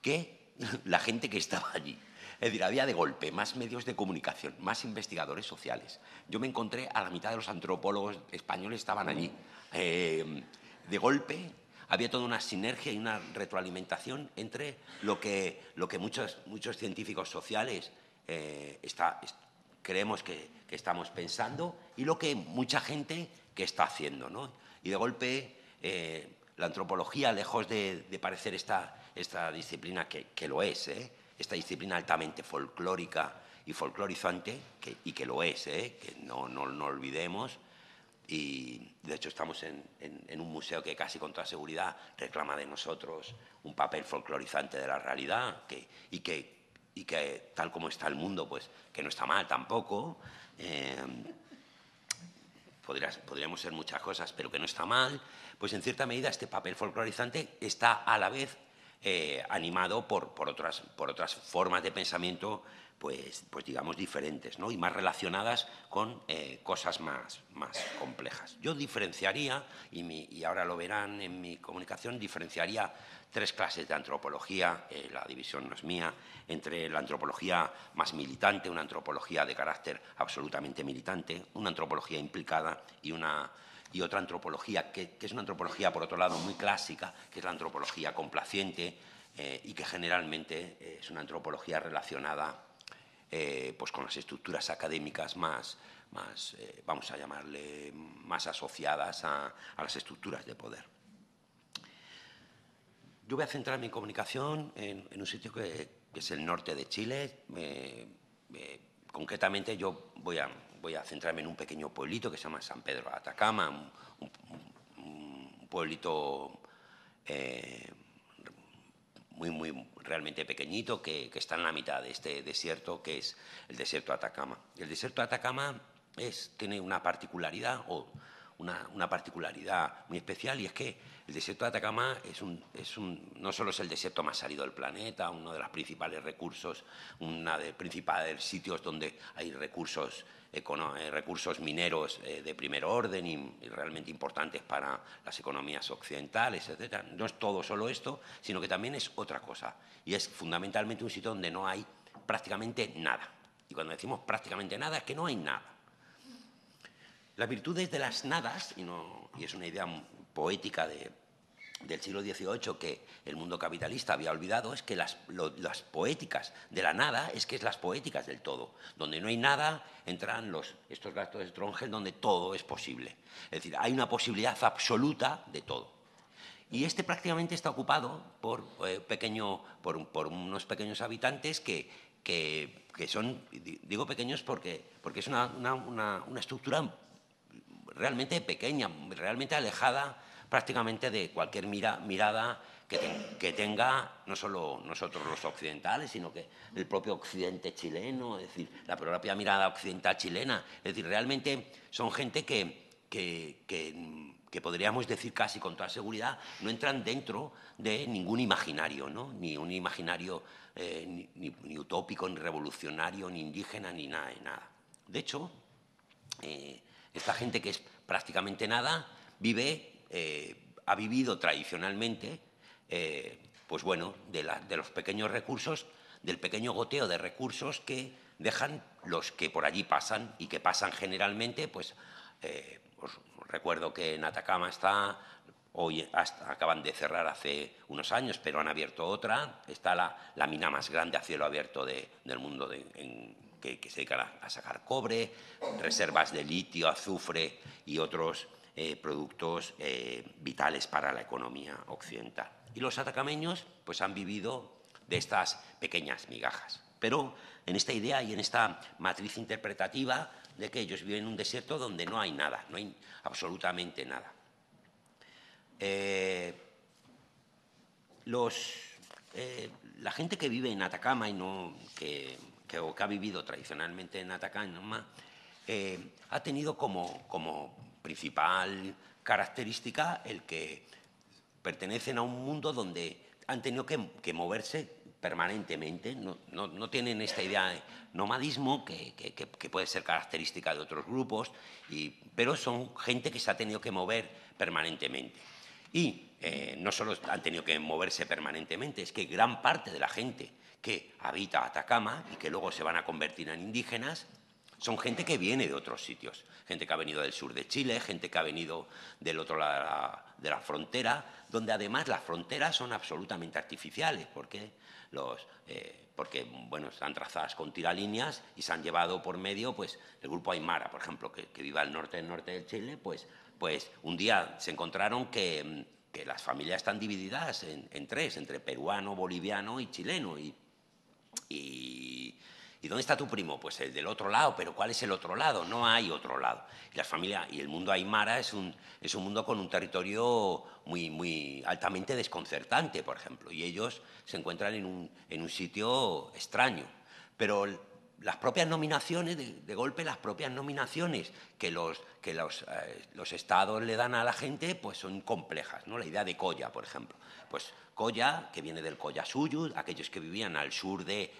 que la gente que estaba allí. Es decir, había de golpe más medios de comunicación, más investigadores sociales. Yo me encontré a la mitad de los antropólogos españoles estaban allí. Eh, de golpe había toda una sinergia y una retroalimentación entre lo que, lo que muchos, muchos científicos sociales eh, está, creemos que, estamos pensando y lo que mucha gente que está haciendo. ¿no? Y de golpe eh, la antropología, lejos de, parecer esta, esta disciplina que, que lo es, ¿eh? esta disciplina altamente folclórica y folclorizante, que, y que lo es, que no, no, no olvidemos, y de hecho estamos en, un museo que casi con toda seguridad reclama de nosotros un papel folclorizante de la realidad que, y, que, y que tal como está el mundo, pues que no está mal tampoco. Eh, podríamos ser muchas cosas, pero que no está mal, pues en cierta medida este papel folclorizante está a la vez eh, animado por, por, otras, por otras formas de pensamiento pues, pues digamos, diferentes ¿no? y más relacionadas con eh, cosas más, más complejas. Yo diferenciaría, y, ahora lo verán en mi comunicación, diferenciaría tres clases de antropología, eh, la división no es mía, entre la antropología más militante, una antropología de carácter absolutamente militante, una antropología implicada y una y otra antropología que, es una antropología, por otro lado, muy clásica, que es la antropología complaciente eh, y que generalmente es una antropología relacionada eh, pues con las estructuras académicas más, más eh, vamos a llamarle, más asociadas a, las estructuras de poder. Yo voy a centrar mi comunicación en, un sitio que, es el norte de Chile. concretamente yo voy a, voy a centrarme en un pequeño pueblito que se llama San Pedro de Atacama, un, pueblito eh, muy, muy realmente pequeñito que, está en la mitad de este desierto que es el desierto de Atacama. El desierto de Atacama es, tiene una particularidad o una, particularidad muy especial y es que el desierto de Atacama es un, es un, no solo es el desierto más árido del planeta, uno de los principales recursos, uno de los principales sitios donde hay recursos, eh, recursos mineros eh, de primer orden y, y, realmente importantes para las economías occidentales, etc. No es todo solo esto, sino que también es otra cosa. Y es fundamentalmente un sitio donde no hay prácticamente nada. Y cuando decimos prácticamente nada es que no hay nada. Las virtudes de las nadas, y, no, y es una idea poética de, del siglo XVIII que el mundo capitalista había olvidado, es que las, las, poéticas de la nada es que es las poéticas del todo. Donde no hay nada, entran los, estos gastos de Strongel donde todo es posible. Es decir, hay una posibilidad absoluta de todo. Y este prácticamente está ocupado por, eh, pequeño, por, unos pequeños habitantes que, que, que, son, digo pequeños porque, porque es una, una, una estructura realmente pequeña, realmente alejada prácticamente de cualquier mira, mirada que, te, que, tenga no solo nosotros los occidentales, sino que el propio occidente chileno, es decir, la propia mirada occidental chilena. Es decir, realmente son gente que, que, que podríamos decir casi con toda seguridad, no entran dentro de ningún imaginario, ¿no? ni un imaginario eh, ni, utópico, ni revolucionario, ni indígena, ni nada de nada. De hecho, eh, esta gente que es prácticamente nada, vive, eh, ha vivido tradicionalmente, eh, pues bueno, de, la, de, los pequeños recursos, del pequeño goteo de recursos que dejan los que por allí pasan y que pasan generalmente, pues eh, os recuerdo que en Atacama está, hoy acaban de cerrar hace unos años, pero han abierto otra, está la, mina más grande a cielo abierto de, del mundo que, se dedican a, a, sacar cobre, reservas de litio, azufre y otros eh, productos eh, vitales para la economía occidental. Y los atacameños pues, han vivido de estas pequeñas migajas. Pero en esta idea y en esta matriz interpretativa de que ellos viven en un desierto donde no hay nada, no hay absolutamente nada. Eh, los, la gente que vive en Atacama y no, que o que ha vivido tradicionalmente en Atacama, ha tenido como, como principal característica el que pertenecen a un mundo donde han tenido que, moverse permanentemente, no, no, no, tienen esta idea de nomadismo que, que, que, puede ser característica de otros grupos, y, pero son gente que se ha tenido que mover permanentemente. Y eh, no solo han tenido que moverse permanentemente, es que gran parte de la gente que habita Atacama y que luego se van a convertir en indígenas, son gente que viene de otros sitios, gente que ha venido del sur de Chile, gente que ha venido del otro lado de la, frontera, donde además las fronteras son absolutamente artificiales, porque, los, eh, porque bueno, están trazadas con tiralíneas y se han llevado por medio pues, el grupo Aymara, por ejemplo, que, que vive al norte del norte de Chile, pues, pues un día se encontraron que, que las familias están divididas en, en tres, entre peruano, boliviano y chileno, y, ¿Y dónde está tu primo? Pues el del otro lado, pero ¿cuál es el otro lado? No hay otro lado. Y la familia y el mundo aymara es un, es un mundo con un territorio muy, muy altamente desconcertante, por ejemplo, y ellos se encuentran en un, en un sitio extraño. Pero las propias nominaciones, de, golpe las propias nominaciones que los, que los, eh, los estados le dan a la gente, pues son complejas, ¿no? La idea de colla, por ejemplo. Pues Colla, que viene del Collasuyu, aquellos que vivían al sur de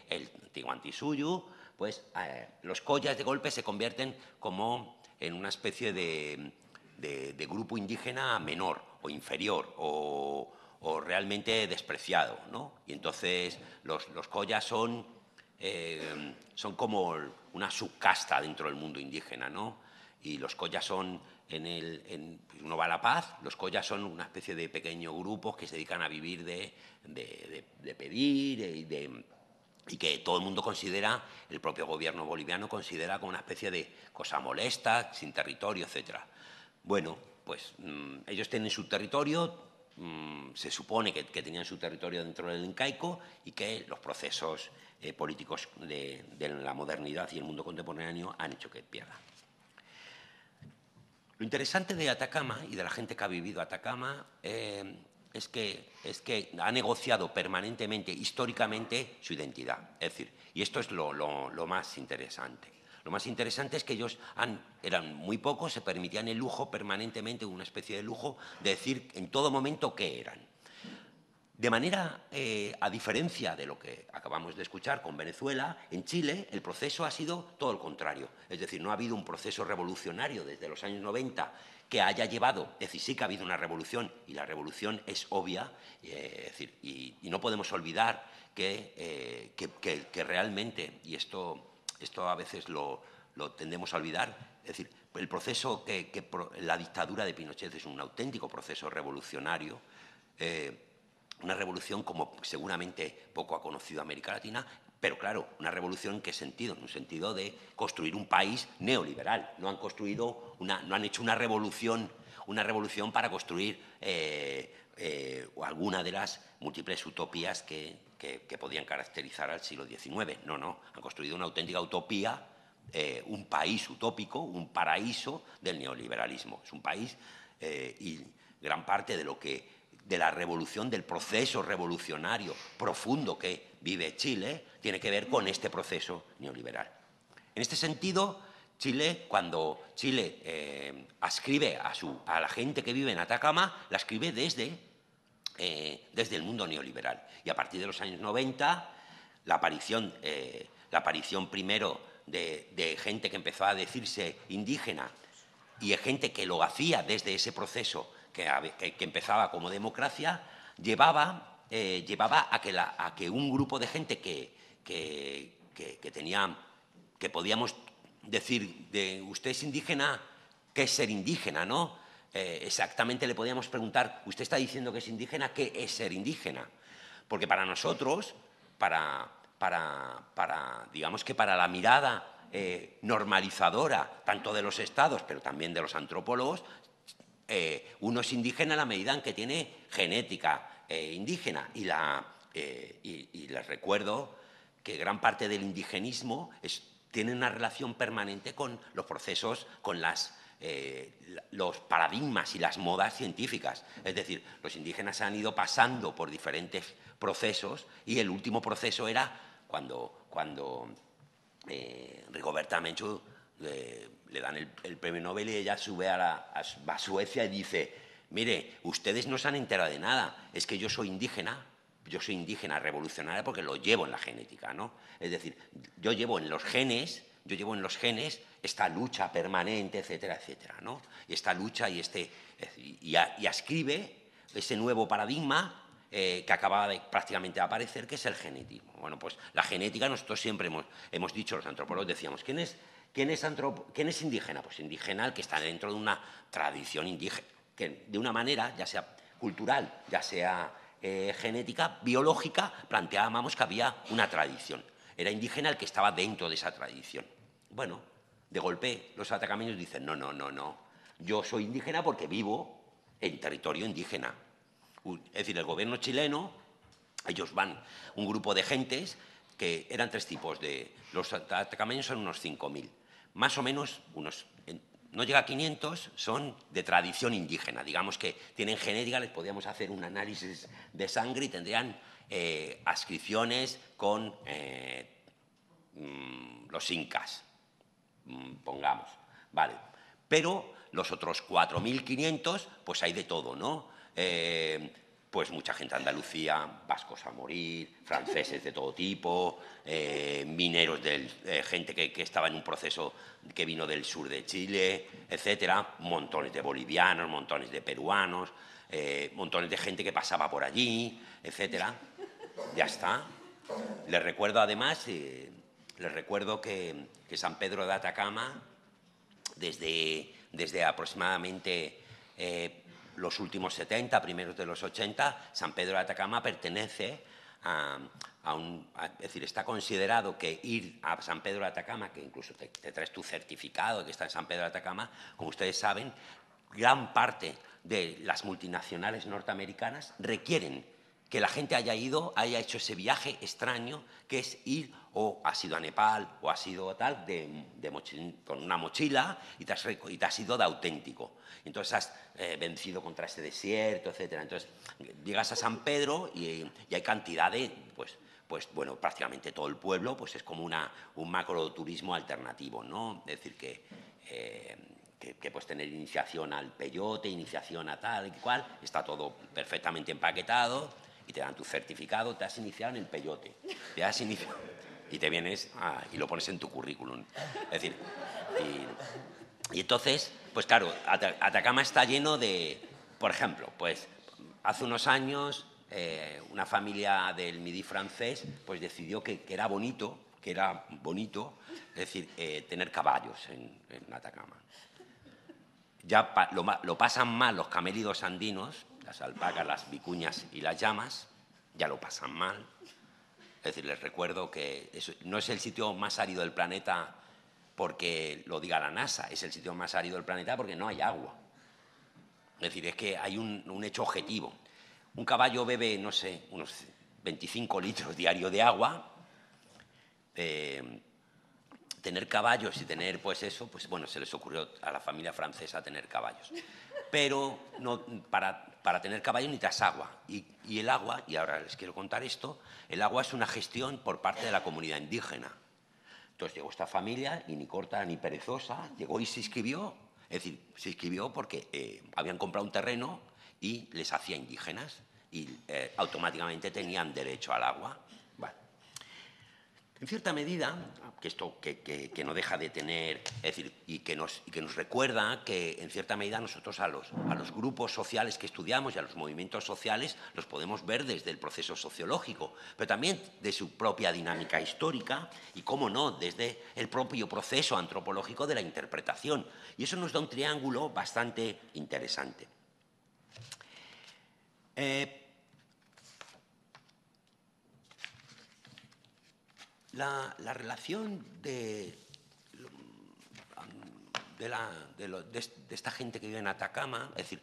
Tihuantisuyu, pues eh, los collas de golpe se convierten como en una especie de, de, de grupo indígena menor o inferior o, o realmente despreciado, ¿no? Y entonces los, los collas son, eh, son como una subcasta dentro del mundo indígena, ¿no? Y los collas son en el, en, uno va a La Paz, los collas son una especie de pequeños grupos que se dedican a vivir de, de, de, de pedir y, de, y que todo el mundo considera, el propio gobierno boliviano considera como una especie de cosa molesta, sin territorio, etc. Bueno, pues mmm, ellos tienen su territorio, mmm, se supone que, tenían su territorio dentro del incaico y que los procesos eh, políticos de, la modernidad y el mundo contemporáneo han hecho que pierdan. Lo interesante de Atacama y de la gente que ha vivido Atacama eh, es, que, es que ha negociado permanentemente, históricamente, su identidad. Es decir, y esto es lo más interesante. Lo más interesante es que ellos eran muy pocos, se permitían el lujo permanentemente, una especie de lujo, de decir en todo momento qué eran. De manera, eh, a diferencia de lo que acabamos de escuchar con Venezuela, en Chile el proceso ha sido todo el contrario. Es decir, no ha habido un proceso revolucionario desde los años 90 que haya llevado, es decir, sí que ha habido una revolución y la revolución es obvia, eh, decir, y, no podemos olvidar eh, que, que, realmente, y esto, esto a veces lo, tendemos a olvidar, es decir, el proceso que, la dictadura de Pinochet es un auténtico proceso revolucionario una revolución como seguramente poco ha conocido América Latina, pero claro, una revolución en qué sentido? En un sentido de construir un país neoliberal. No han construido no han hecho una revolución, una revolución para construir eh, eh, alguna de las múltiples utopías que, que, podían caracterizar al siglo XIX. No, no, han construido una auténtica utopía, eh, un país utópico, un paraíso del neoliberalismo. Es un país y gran parte de lo que de la revolución, del proceso revolucionario profundo que vive Chile, tiene que ver con este proceso neoliberal. En este sentido, Chile, cuando Chile eh, ascribe a, su, a, la gente que vive en Atacama, la escribe desde, eh, desde el mundo neoliberal. Y a partir de los años 90, la aparición, eh, la aparición primero de, de gente que empezó a decirse indígena y gente que lo hacía desde ese proceso que, empezaba como democracia, llevaba, eh, llevaba a, que a, que un grupo de gente que, que, tenía, que podíamos decir, de usted es indígena, ¿qué es ser indígena? ¿no? Eh, exactamente le podíamos preguntar, usted está diciendo que es indígena, ¿qué es ser indígena? Porque para nosotros, para, para, digamos que para la mirada eh, normalizadora, tanto de los estados, pero también de los antropólogos, eh, uno es indígena a la medida en que tiene genética indígena. Y, la, y, les recuerdo que gran parte del indigenismo tiene una relación permanente con los procesos, con las, los paradigmas y las modas científicas. Es decir, los indígenas han ido pasando por diferentes procesos y el último proceso era cuando, cuando Rigoberta Menchú le dan el, premio Nobel y ella sube a, la, Suecia y dice, mire, ustedes no se han enterado de nada, es que yo soy indígena, yo soy indígena revolucionaria porque lo llevo en la genética, ¿no? Es decir, yo llevo en los genes, yo llevo en los genes esta lucha permanente, etcétera, etcétera, ¿no? Y esta lucha y este y, ascribe ese nuevo paradigma eh, que acababa de prácticamente aparecer, que es el genetismo. Bueno, pues la genética nosotros siempre hemos, hemos dicho, los antropólogos decíamos, ¿quién es ¿Quién es, indígena? Pues indígena el que está dentro de una tradición indígena, que de una manera, ya sea cultural, ya sea eh, genética, biológica, planteábamos que había una tradición. Era indígena el que estaba dentro de esa tradición. Bueno, de golpe los atacameños dicen, no, no, no, no, yo soy indígena porque vivo en territorio indígena. Es decir, el gobierno chileno, ellos van, un grupo de gentes que eran tres tipos de... Los atacameños son unos 5.000 más o menos unos, no llega a 500, son de tradición indígena. Digamos que tienen genética, les podríamos hacer un análisis de sangre y tendrían eh, ascripciones con eh, mm, los incas, pongamos. Vale. Pero los otros 4.500, pues hay de todo, ¿no? Eh, pues mucha gente de Andalucía, vascos a morir, franceses de todo tipo, eh, mineros, de eh, gente que, estaba en un proceso que vino del sur de Chile, etcétera, montones de bolivianos, montones de peruanos, montones de gente que pasaba por allí, etcétera. Ya está. Les recuerdo además, les recuerdo que, San Pedro de Atacama, desde, desde aproximadamente los últimos 70, primeros de los 80, San Pedro de Atacama pertenece a, un... es decir, está considerado que ir a San Pedro de Atacama, que incluso te, traes tu certificado de que está en San Pedro de Atacama, como ustedes saben, gran parte de las multinacionales norteamericanas requieren que la gente haya ido, haya hecho ese viaje extraño, que es ir o ha sido a Nepal o ha sido tal, de, con una mochila y te, has, y has ido de auténtico. Entonces has eh, vencido contra este desierto, etc. Entonces llegas a San Pedro y, hay cantidad de, pues, pues bueno, prácticamente todo el pueblo, pues es como una, un macroturismo alternativo, ¿no? Es decir, que, eh, que, puedes tener iniciación al peyote, iniciación a tal y cual, está todo perfectamente empaquetado y te dan tu certificado, te has iniciado en el peyote, te has iniciado y te vienes y lo pones en tu currículum. Es decir, y, entonces, pues claro, Atacama está lleno de, por ejemplo, pues hace unos años eh, una familia del Midi francés pues decidió que, era bonito, que era bonito, es decir, eh, tener caballos en, Atacama. Ya lo, pasan mal los camélidos andinos, las alpacas, las vicuñas y las llamas, ya lo pasan mal. Es decir, les recuerdo que no es el sitio más árido del planeta porque lo diga la NASA, es el sitio más árido del planeta porque no hay agua. Es decir, es que hay un hecho objetivo. Un caballo bebe, no sé, unos 25 litros diario de agua. Eh, tener caballos y tener, pues eso, pues bueno, se les ocurrió a la familia francesa tener caballos. Pero no, para, para tener caballos necesitas agua. Y, y el agua, y ahora les quiero contar esto, el agua es una gestión por parte de la comunidad indígena. Entonces llegó esta familia, y ni corta ni perezosa, llegó y se inscribió. Es decir, se inscribió porque eh, habían comprado un terreno y les hacía indígenas y eh, automáticamente tenían derecho al agua. En cierta medida, que esto que, no deja de tener, es decir, y que, nos, recuerda que en cierta medida nosotros a los, a los grupos sociales que estudiamos y a los movimientos sociales los podemos ver desde el proceso sociológico, pero también de su propia dinámica histórica y, cómo no, desde el propio proceso antropológico de la interpretación. Y eso nos da un triángulo bastante interesante. Eh, la, relación de, de, esta gente que vive en Atacama, es decir,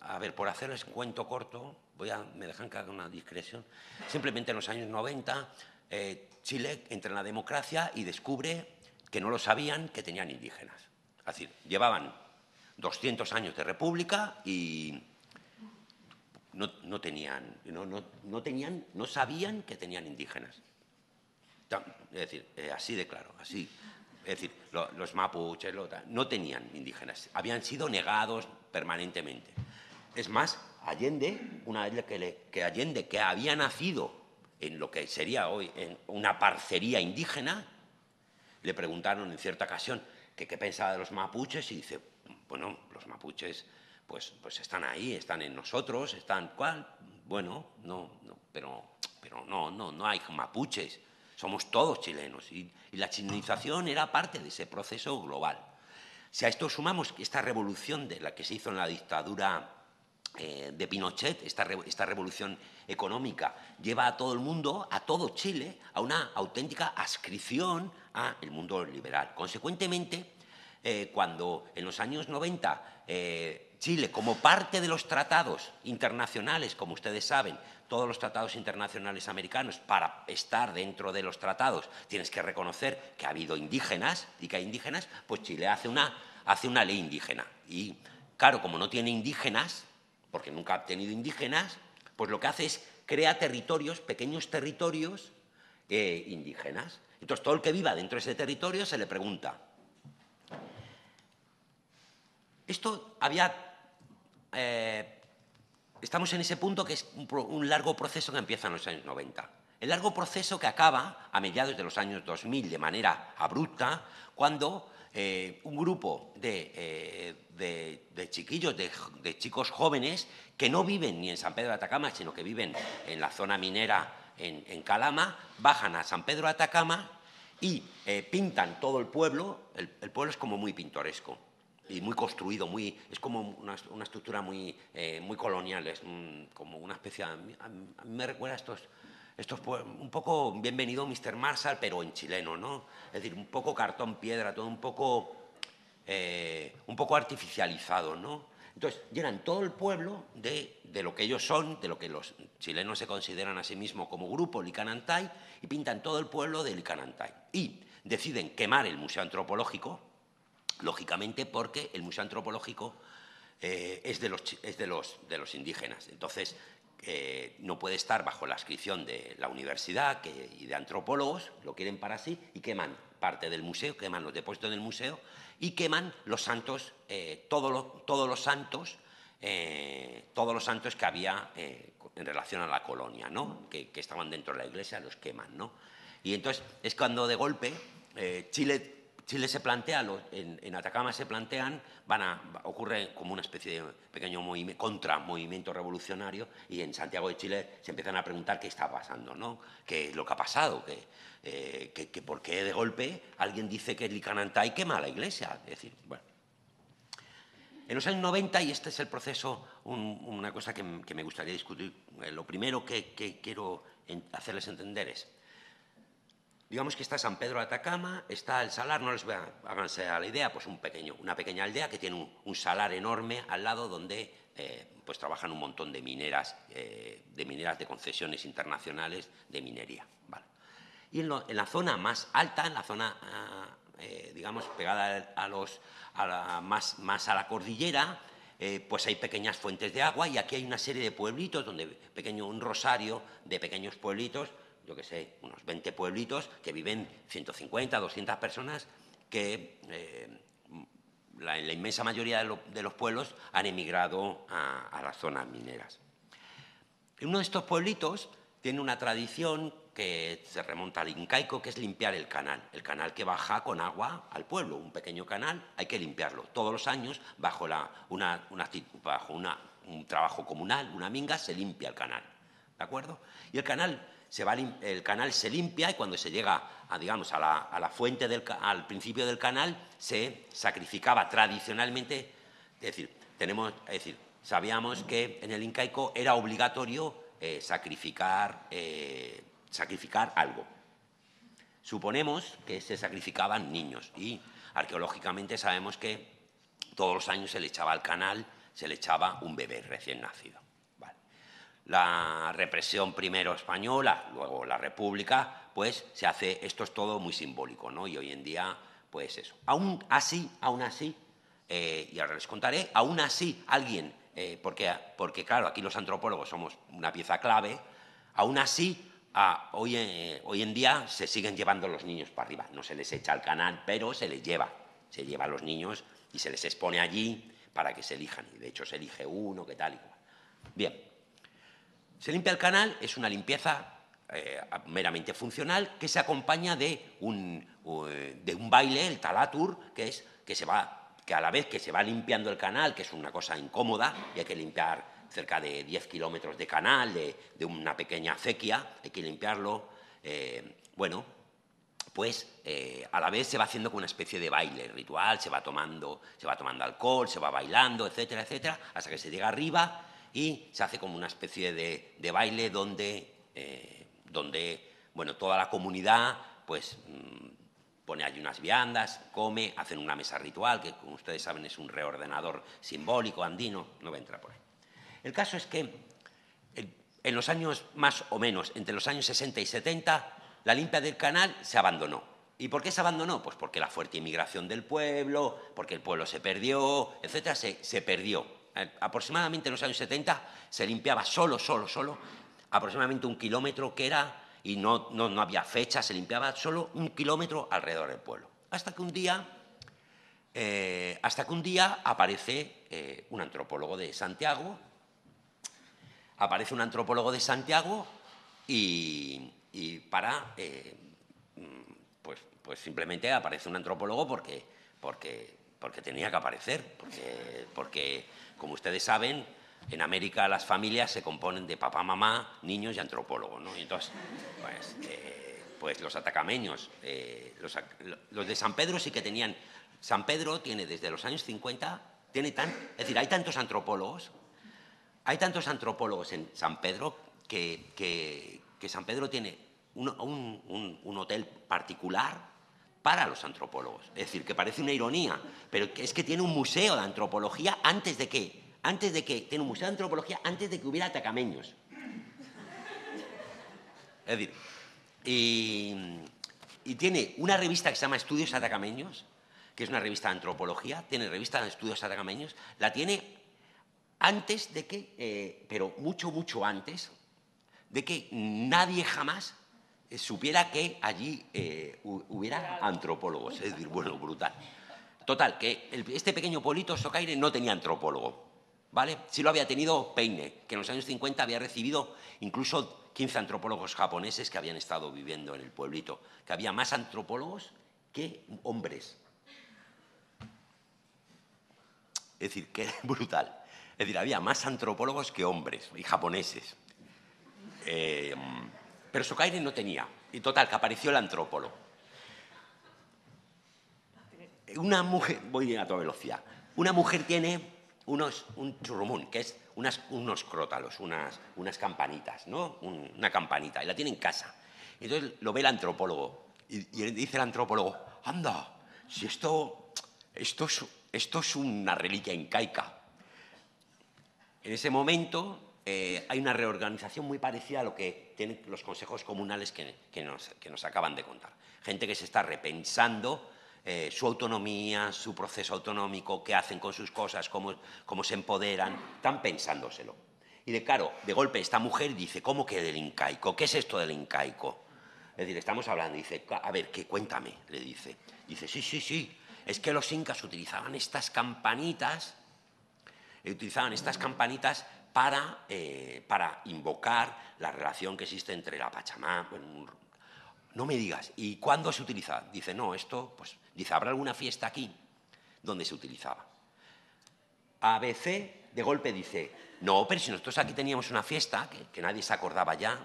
a ver, por hacerles cuento corto, voy a, me dejan que haga una discreción, simplemente en los años 90 eh, Chile entra en la democracia y descubre que no lo sabían que tenían indígenas. Es decir, llevaban 200 años de república y no, tenían, no, tenían, no sabían que tenían indígenas. Es decir, eh, así de claro, así. Es decir, los mapuches no tenían indígenas, habían sido negados permanentemente. Es más, Allende, una vez que, que Allende, que había nacido en lo que sería hoy en una parcería indígena, le preguntaron en cierta ocasión que qué pensaba de los mapuches y dice, bueno, los mapuches pues, pues están ahí, están en nosotros, están cuál, bueno, no, no, pero, pero no, no, no hay mapuches, somos todos chilenos y, la chilenización era parte de ese proceso global. Si a esto sumamos esta revolución de la que se hizo en la dictadura eh, de Pinochet, esta, revolución económica, lleva a todo el mundo, a todo Chile, a una auténtica ascripción al mundo liberal. Consecuentemente, eh, cuando en los años 90 Chile, como parte de los tratados internacionales, como ustedes saben, todos los tratados internacionales americanos, para estar dentro de los tratados, tienes que reconocer que ha habido indígenas y que hay indígenas, pues Chile hace una, hace una ley indígena. Y claro, como no tiene indígenas, porque nunca ha tenido indígenas, pues lo que hace es crea territorios, pequeños territorios eh, indígenas. Entonces, todo el que viva dentro de ese territorio se le pregunta, esto había... Eh, estamos en ese punto que es un, largo proceso que empieza en los años 90. El largo proceso que acaba a mediados de los años 2000 de manera abrupta, cuando eh, un grupo de, eh, chiquillos, de, chicos jóvenes, que no viven ni en San Pedro de Atacama, sino que viven en la zona minera en, Calama, bajan a San Pedro de Atacama y pintan todo el pueblo. el pueblo es como muy pintoresco y muy construido, muy, es como una, una estructura muy, eh, muy colonial, es como una especie, a mí, me recuerda estos, estos, un poco bienvenido Mr. Marshall, pero en chileno, ¿no? Es decir, un poco cartón piedra, todo un poco, eh, un poco artificializado, ¿no? Entonces, llenan todo el pueblo de, de, lo que ellos son, de lo que los chilenos se consideran a sí mismos como grupo Licanantay, y pintan todo el pueblo de Licanantay. Y deciden quemar el Museo Antropológico, lógicamente porque el Museo Antropológico eh, es, de los, de, los, de los indígenas. Entonces, eh, no puede estar bajo la inscripción de la universidad y de antropólogos, lo quieren para sí, y queman parte del museo, queman los depósitos del museo y queman los santos, eh, todos los santos, todos los santos que había en relación a la colonia, ¿no? que, que, estaban dentro de la iglesia, los queman. ¿no? Y entonces es cuando de golpe Chile Chile se plantea, en, Atacama se plantean, van a, ocurre como una especie de pequeño movimiento, contramovimiento revolucionario y en Santiago de Chile se empiezan a preguntar qué está pasando, ¿no? ¿Qué es lo que ha pasado? ¿Qué, eh, que, por qué de golpe alguien dice que Licanantay quema la iglesia? Es decir, bueno. En los años 90, y este es el proceso, una cosa que, me gustaría discutir, eh, lo primero que, quiero hacerles entender es, Digamos que está San Pedro de Atacama, está el salar, no les voy a, háganse la idea, pues un pequeño, una pequeña aldea que tiene un, salar enorme al lado donde eh, pues trabajan un montón de mineras, eh, de mineras de concesiones internacionales de minería. Y en, la zona más alta, en la zona, ah, eh, digamos, pegada a, los, más, más a la cordillera, pues hay pequeñas fuentes de agua y aquí hay una serie de pueblitos, donde pequeño, un rosario de pequeños pueblitos yo que sé, unos 20 pueblitos que viven 150, 200 personas que eh, la, inmensa mayoría de, los pueblos han emigrado a, las zonas mineras. Uno de estos pueblitos tiene una tradición que se remonta al incaico, que es limpiar el canal. El canal que baja con agua al pueblo, un pequeño canal, hay que limpiarlo. Todos los años, bajo, la, una, bajo un trabajo comunal, una minga, se limpia el canal. ¿De acuerdo? Y el canal el canal se limpia y cuando se llega a, digamos, a la, fuente del, al principio del canal se sacrificaba tradicionalmente, es decir, tenemos, decir, sabíamos que en el incaico era obligatorio eh, sacrificar, eh, sacrificar algo. Suponemos que se sacrificaban niños y arqueológicamente sabemos que todos los años se le echaba al canal, se le echaba un bebé recién nacido la represión primero española, luego la república, pues se hace, esto es todo muy simbólico, ¿no? Y hoy en día, pues eso. Aún así, aún así, eh, y ahora les contaré, aún así alguien, eh, porque, porque claro, aquí los antropólogos somos una pieza clave, aún así hoy, eh, hoy, en día se siguen llevando los niños para arriba. No se les echa al canal, pero se les lleva. Se lleva a los niños y se les expone allí para que se elijan. Y de hecho se elige uno, que tal y cual. Bien, se limpia el canal, es una limpieza eh, meramente funcional que se acompaña de un, de un baile, el talatur, que es que se va, que a la vez que se va limpiando el canal, que es una cosa incómoda, y hay que limpiar cerca de 10 kilómetros de canal, de, una pequeña acequia, hay que limpiarlo, eh, bueno, pues eh, a la vez se va haciendo como una especie de baile ritual, se va tomando, se va tomando alcohol, se va bailando, etcétera, etcétera, hasta que se llega arriba y se hace como una especie de, baile donde, eh, donde bueno, toda la comunidad pues, mm, pone allí unas viandas, come, hacen una mesa ritual, que como ustedes saben es un reordenador simbólico andino, no va a entrar por ahí. El caso es que en los años más o menos, entre los años 60 y 70, la limpia del canal se abandonó. ¿Y por qué se abandonó? Pues porque la fuerte inmigración del pueblo, porque el pueblo se perdió, etcétera, se perdió. Eh, aproximadamente en los años 70 se limpiaba solo, solo, solo, aproximadamente un kilómetro que era, y no, no, había fecha, se limpiaba solo un kilómetro alrededor del pueblo. Hasta que un día, eh, hasta que un día aparece eh, un antropólogo de Santiago, aparece un antropólogo de Santiago y, para, pues, pues simplemente aparece un antropólogo porque, porque, porque tenía que aparecer, porque, porque como ustedes saben, en América las familias se componen de papá, mamá, niños y antropólogos, ¿no? Entonces, pues, eh, pues los atacameños, eh, los, de San Pedro sí que tenían... San Pedro tiene desde los años 50, tiene tan, es decir, hay tantos antropólogos, hay tantos antropólogos en San Pedro que, que, San Pedro tiene un hotel particular para los antropólogos. Es decir, que parece una ironía, pero es que tiene un museo de antropología antes de que, antes de que, tiene un museo de antropología antes de que hubiera atacameños. Es decir, y, tiene una revista que se llama Estudios Atacameños, que es una revista de antropología, tiene revista de estudios atacameños, la tiene antes de que, eh, pero mucho, mucho antes, de que nadie jamás supiera que allí eh, hubiera antropólogos. Es decir, bueno, brutal. Total, que este pequeño pueblito Socaire no tenía antropólogo. ¿Vale? Sí lo había tenido Peine, que en los años 50 había recibido incluso 15 antropólogos japoneses que habían estado viviendo en el pueblito, que había más antropólogos que hombres. Es decir, que brutal. Es decir, había más antropólogos que hombres y japoneses. Eh, pero Socaire no tenía. Y total, que apareció el antropólogo. Una mujer, voy a toda velocidad, una mujer tiene unos, un churrumún, que es unas, unos crótalos, unas, unas campanitas, ¿no? una campanita, y la tiene en casa. Entonces lo ve el antropólogo y, dice el antropólogo, anda, si esto, esto, es, esto es una reliquia incaica. En ese momento eh, hay una reorganización muy parecida a lo que tienen los consejos comunales que, nos, acaban de contar. Gente que se está repensando eh, su autonomía, su proceso autonómico, qué hacen con sus cosas, cómo, cómo se empoderan, están pensándoselo. Y de claro, de golpe esta mujer dice, ¿cómo que del incaico? ¿Qué es esto del incaico? Es decir, estamos hablando, dice, a ver, ¿qué cuéntame? Le dice. Dice, sí, sí, sí, es que los incas utilizaban estas campanitas, utilizaban estas campanitas para, eh, para invocar la relación que existe entre la Pachamama. no me digas, ¿y cuándo se utiliza? Dice, no, esto, pues, dice, ¿habrá alguna fiesta aquí donde se utilizaba? ABC de golpe dice, no, pero si nosotros aquí teníamos una fiesta, que, nadie se acordaba ya,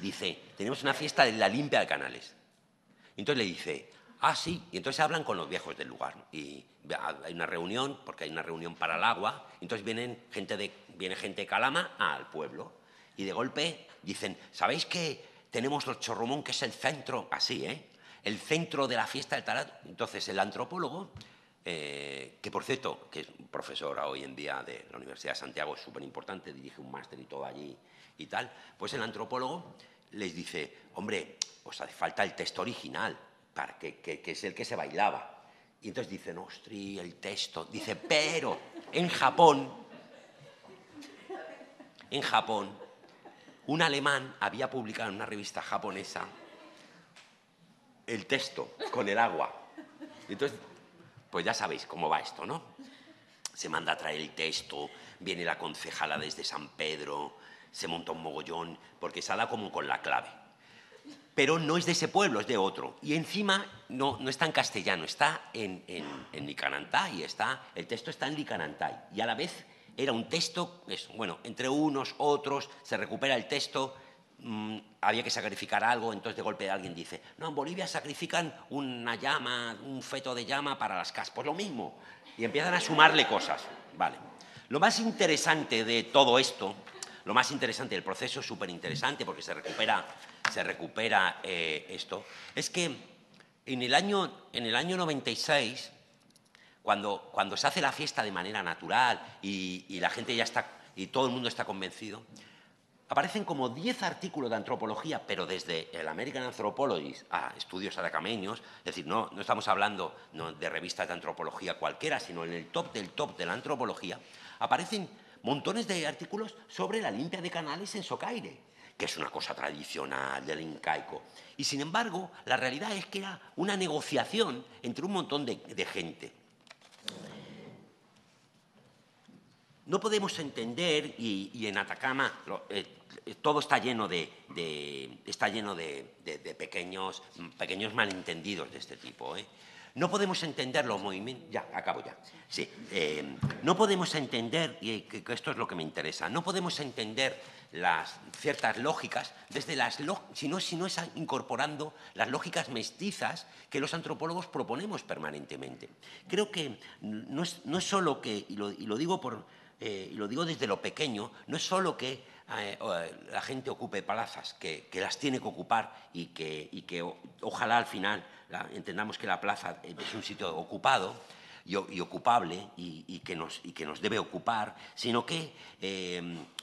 dice, tenemos una fiesta de la limpia de canales. Entonces le dice, ah, sí, y entonces hablan con los viejos del lugar. Y hay una reunión, porque hay una reunión para el agua, entonces vienen gente de viene gente de Calama al pueblo y de golpe dicen, ¿sabéis que tenemos los Chorromón, que es el centro, así, ¿eh? El centro de la fiesta del tarat. Entonces el antropólogo, eh, que por cierto, que es profesor hoy en día de la Universidad de Santiago, es súper importante, dirige un máster y todo allí y tal, pues el antropólogo les dice, hombre, os hace falta el texto original, para que, que es el que se bailaba. Y entonces dicen, ostri, el texto. Dice, pero en Japón en Japón, un alemán había publicado en una revista japonesa el texto con el agua. Entonces, pues ya sabéis cómo va esto, ¿no? Se manda a traer el texto, viene la concejala desde San Pedro, se monta un mogollón, porque se como con la clave. Pero no es de ese pueblo, es de otro. Y encima no, no está en castellano, está en, en, en está, el texto está en Licanantay. Y a la vez era un texto, bueno, entre unos, otros, se recupera el texto, mm, había que sacrificar algo, entonces de golpe alguien dice, no, en Bolivia sacrifican una llama, un feto de llama para las casas, pues lo mismo, y empiezan a sumarle cosas, vale. Lo más interesante de todo esto, lo más interesante del proceso, súper interesante porque se recupera, se recupera eh, esto, es que en el año, en el año 96 cuando, se hace la fiesta de manera natural y, la gente ya está, y todo el mundo está convencido, aparecen como 10 artículos de antropología, pero desde el American Anthropology a estudios aracameños, es decir, no, no estamos hablando de revistas de antropología cualquiera, sino en el top del top de la antropología, aparecen montones de artículos sobre la limpia de canales en Socaire, que es una cosa tradicional del incaico. Y sin embargo, la realidad es que era una negociación entre un montón de gente. No podemos entender, y, en Atacama eh, todo está lleno de, está lleno de, pequeños, pequeños malentendidos de este tipo. ¿eh? No podemos entender los movimientos. Ya, acabo ya. Sí. Eh, no podemos entender, y esto es lo que me interesa, no podemos entender las ciertas lógicas desde las si no, si no es incorporando las lógicas mestizas que los antropólogos proponemos permanentemente. Creo que no es, no es solo que, y lo digo por, eh, y lo digo desde lo pequeño, no es solo que eh, la gente ocupe plazas, que, las tiene que ocupar y que, y que ojalá al final entendamos que la plaza es un sitio ocupado y, ocupable y, que nos, y que nos debe ocupar, sino que, eh,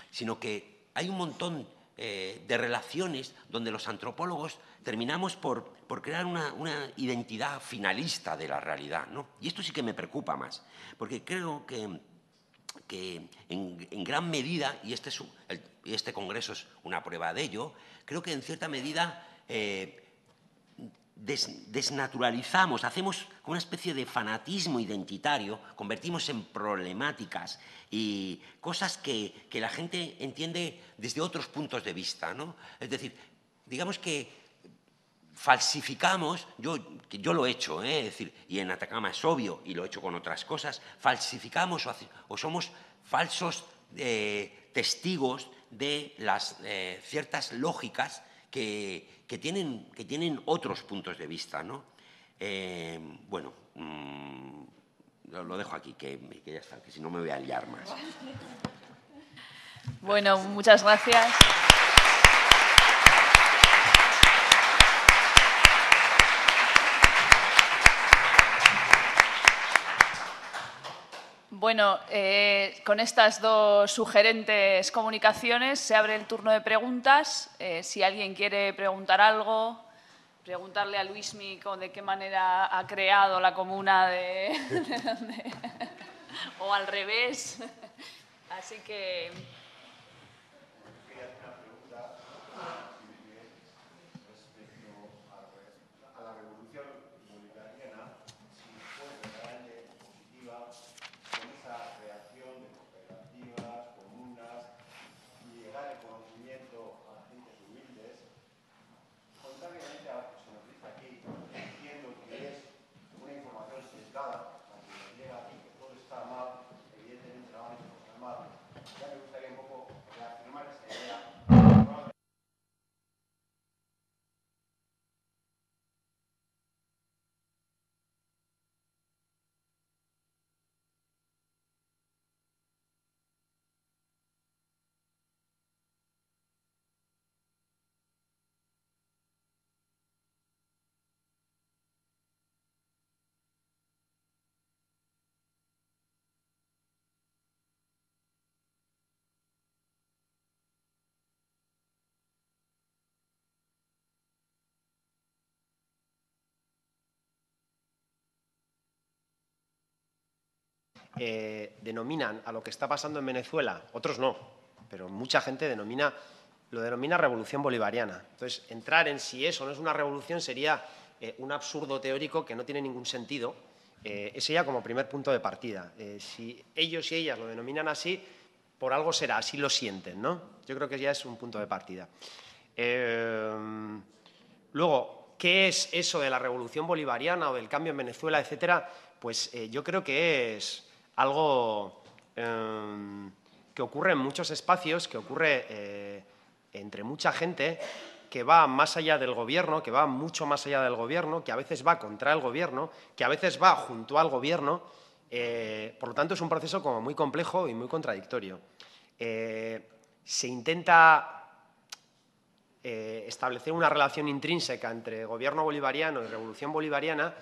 sino que hay un montón de relaciones donde los antropólogos terminamos por, por crear una, una, identidad finalista de la realidad. ¿no? Y esto sí que me preocupa más, porque creo que que en, gran medida, y este, este, Congreso es una prueba de ello, creo que en cierta medida eh, desnaturalizamos, hacemos una especie de fanatismo identitario, convertimos en problemáticas y cosas que, que la gente entiende desde otros puntos de vista. ¿no? Es decir, digamos que falsificamos, yo, yo lo he hecho, ¿eh? es decir, y en Atacama es obvio, y lo he hecho con otras cosas, falsificamos o, somos falsos eh, testigos de las eh, ciertas lógicas que, tienen, que tienen otros puntos de vista. ¿no? bueno, mm, lo, dejo aquí, que, que ya está, que si no me voy a liar más. Bueno, muchas gracias. Bueno, eh, con estas dos sugerentes comunicaciones se abre el turno de preguntas. Eh, si alguien quiere preguntar algo, preguntarle a Luismi de qué manera ha creado la comuna de, o al revés. Así que Eh, denominan a lo que está pasando en Venezuela, otros no, pero mucha gente denomina, lo denomina revolución bolivariana. Entonces, entrar en si eso no es una revolución sería eh, un absurdo teórico que no tiene ningún sentido. Eh, ese ya como primer punto de partida. si ellos y ellas lo denominan así, por algo será, así lo sienten, ¿no? Yo creo que ya es un punto de partida. luego, ¿qué es eso de la revolución bolivariana o del cambio en Venezuela, etcétera? Pues yo creo que es algo em, que ocurre en muchos espacios, que ocurre eh, entre mucha gente, que va más allá del gobierno, que va mucho más allá del gobierno, que a veces va contra el gobierno, que a veces va junto al gobierno. Eh, por lo tanto, es un proceso como muy complejo y muy contradictorio. Eh, se intenta establecer una relación intrínseca entre gobierno bolivariano y revolución bolivariana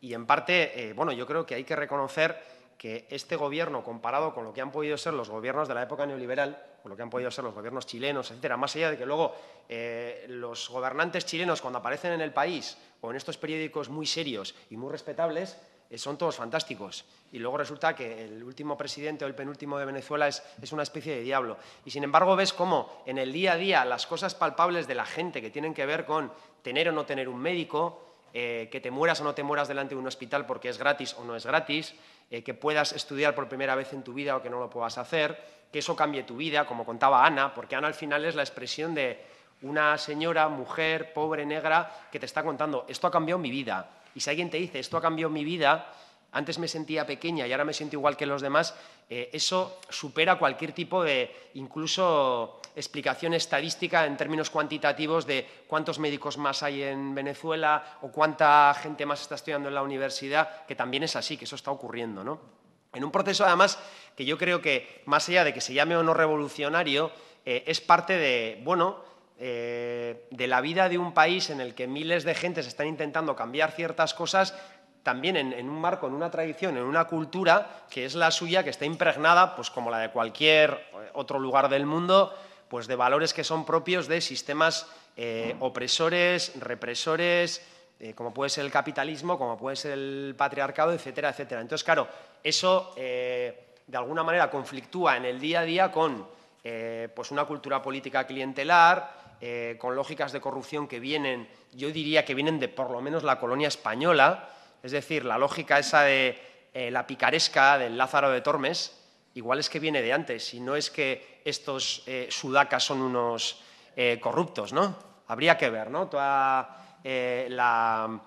y, en parte, bueno, yo creo que hay que reconocer que este gobierno, comparado con lo que han podido ser los gobiernos de la época neoliberal, con lo que han podido ser los gobiernos chilenos, etcétera, más allá de que luego eh, los gobernantes chilenos, cuando aparecen en el país o en estos periódicos muy serios y muy respetables, eh, son todos fantásticos. Y luego resulta que el último presidente o el penúltimo de Venezuela es, es, una especie de diablo. Y sin embargo ves cómo en el día a día las cosas palpables de la gente que tienen que ver con tener o no tener un médico, eh, que te mueras o no te mueras delante de un hospital porque es gratis o no es gratis, eh, que puedas estudiar por primera vez en tu vida o que no lo puedas hacer, que eso cambie tu vida, como contaba Ana, porque Ana al final es la expresión de una señora, mujer, pobre, negra, que te está contando, esto ha cambiado mi vida. Y si alguien te dice, esto ha cambiado mi vida, antes me sentía pequeña y ahora me siento igual que los demás, eh, eso supera cualquier tipo de, incluso explicación estadística en términos cuantitativos de cuántos médicos más hay en Venezuela o cuánta gente más está estudiando en la universidad, que también es así, que eso está ocurriendo. ¿no? En un proceso, además, que yo creo que, más allá de que se llame o no revolucionario, eh, es parte de, bueno, eh, de la vida de un país en el que miles de gentes están intentando cambiar ciertas cosas también en, un marco, en una tradición, en una cultura que es la suya, que está impregnada, pues como la de cualquier eh, otro lugar del mundo, pues de valores que son propios de sistemas eh, opresores, represores, eh, como puede ser el capitalismo, como puede ser el patriarcado, etcétera, etcétera. Entonces, claro, eso de alguna manera conflictúa en el día a día con eh, pues una cultura política clientelar, eh, con lógicas de corrupción que vienen, yo diría que vienen de por lo menos la colonia española, es decir, la lógica esa de la picaresca del Lázaro de Tormes, igual es que viene de antes, y no es que estos sudacas son unos corruptos, ¿no? Habría que ver, ¿no? Toda la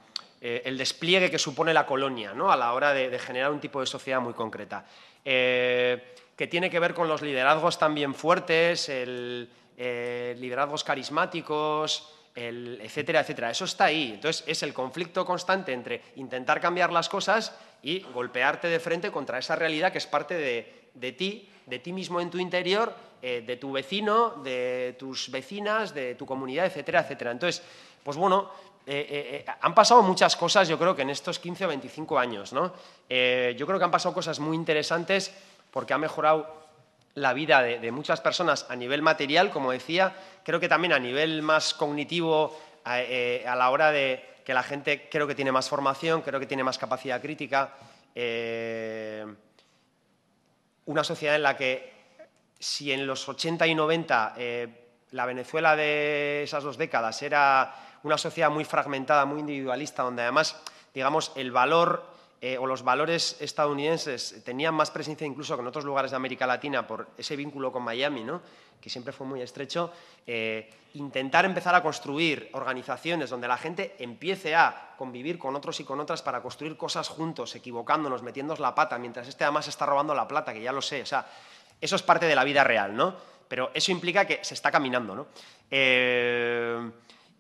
eh, el despliegue que supone la colonia ¿no? a la hora de, generar un tipo de sociedad muy concreta. Eh, que tiene que ver con los liderazgos también fuertes, el, eh, liderazgos carismáticos, etcétera, etcétera. Eso está ahí. Entonces, es el conflicto constante entre intentar cambiar las cosas y golpearte de frente contra esa realidad que es parte de, ti, de ti mismo en tu interior, de tu vecino, de tus vecinas, de tu comunidad, etcétera, etcétera. Entonces, pues bueno, eh, eh, eh, han pasado muchas cosas, yo creo que en estos 15 o 25 años. ¿no? yo creo que han pasado cosas muy interesantes porque ha mejorado la vida de, muchas personas a nivel material, como decía, creo que también a nivel más cognitivo, a, la hora de que la gente creo que tiene más formación, creo que tiene más capacidad crítica. Una sociedad en la que si en los 80 y 90 la Venezuela de esas dos décadas era una sociedad muy fragmentada, muy individualista, donde además, digamos, el valor eh, o los valores estadounidenses tenían más presencia incluso que en otros lugares de América Latina por ese vínculo con Miami, ¿no? que siempre fue muy estrecho, eh, intentar empezar a construir organizaciones donde la gente empiece a convivir con otros y con otras para construir cosas juntos, equivocándonos, metiéndonos la pata, mientras este además está robando la plata, que ya lo sé. O sea, eso es parte de la vida real, ¿no? Pero eso implica que se está caminando, ¿no? Eh,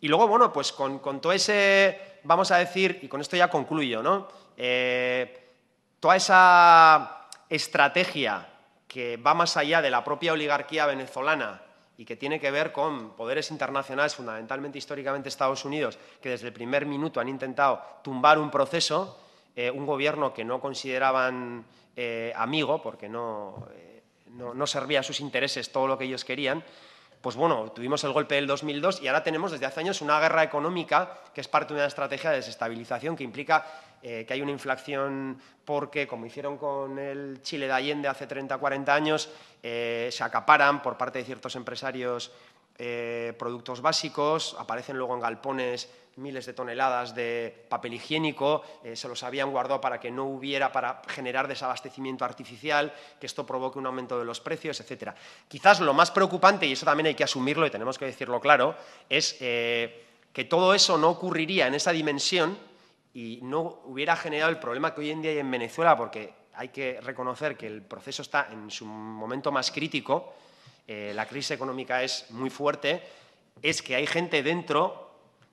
y luego, bueno, pues con, todo ese, vamos a decir, y con esto ya concluyo, ¿no? Eh, toda esa estrategia que va más allá de la propia oligarquía venezolana y que tiene que ver con poderes internacionales, fundamentalmente históricamente Estados Unidos, que desde el primer minuto han intentado tumbar un proceso, eh, un gobierno que no consideraban eh, amigo, porque no, no, no servía a sus intereses todo lo que ellos querían, pues bueno, tuvimos el golpe del 2002 y ahora tenemos desde hace años una guerra económica que es parte de una estrategia de desestabilización que implica eh, que hay una inflación porque, como hicieron con el Chile de Allende hace 30 40 años, eh, se acaparan por parte de ciertos empresarios eh, productos básicos, aparecen luego en galpones miles de toneladas de papel higiénico, se los habían guardado para que no hubiera, para generar desabastecimiento artificial, que esto provoque un aumento de los precios, etc. Quizás lo más preocupante, y eso también hay que asumirlo y tenemos que decirlo claro, es que todo eso no ocurriría en esa dimensión y no hubiera generado el problema que hoy en día hay en Venezuela, porque hay que reconocer que el proceso está en su momento más crítico, eh, la crisis económica es muy fuerte, es que hay gente dentro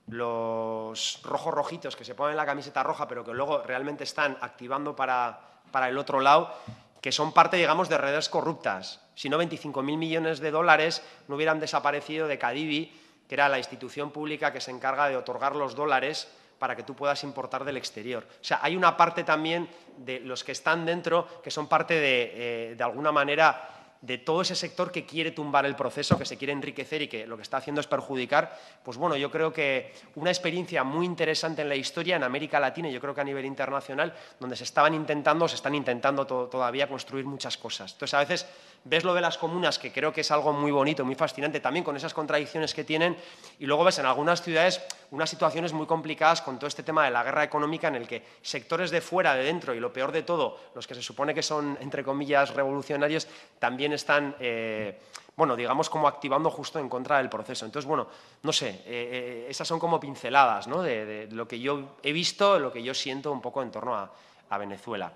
los rojos rojitos que se ponen en la camiseta roja, pero que luego realmente están activando para, el otro lado, que son parte, digamos, de redes corruptas. Si no, 25.000 millones de dólares no hubieran desaparecido de Cadivi, que era la institución pública que se encarga de otorgar los dólares para que tú puedas importar del exterior. O sea, hay una parte también de los que están dentro que son parte de, eh, de alguna manera, de todo ese sector que quiere tumbar el proceso, que se quiere enriquecer y que lo que está haciendo es perjudicar, pues bueno, yo creo que una experiencia muy interesante en la historia en América Latina y yo creo que a nivel internacional, donde se estaban intentando, se están intentando todavía construir muchas cosas. Entonces, a veces ves lo de las comunas, que creo que es algo muy bonito, muy fascinante, también con esas contradicciones que tienen, y luego ves en algunas ciudades unas situaciones muy complicadas con todo este tema de la guerra económica en el que sectores de fuera, de dentro, y lo peor de todo, los que se supone que son, entre comillas, revolucionarios, también están... Eh, bueno, digamos como activando justo en contra del proceso. Entonces, bueno, no sé, eh, eh, esas son como pinceladas de, lo que yo he visto, lo que yo siento un poco en torno a, Venezuela.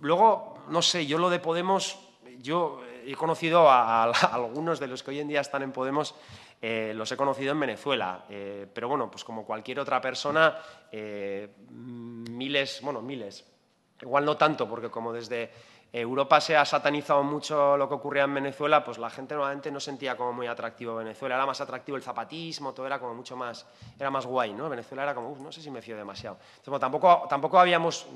Luego, no sé, yo lo de Podemos, yo he conocido a, algunos de los que hoy en día están en Podemos, eh, los he conocido en Venezuela, eh, pero bueno, pues como cualquier otra persona, eh, miles, bueno, miles, igual no tanto, porque como desde Europa se ha satanizado mucho lo que ocurría en Venezuela, pues la gente normalmente no sentía como muy atractivo Venezuela, era más atractivo el zapatismo, todo era como mucho más, era más guay, ¿no? Venezuela era como, uff, no sé si me fío demasiado. Entonces, tampoco, tampoco habíamos,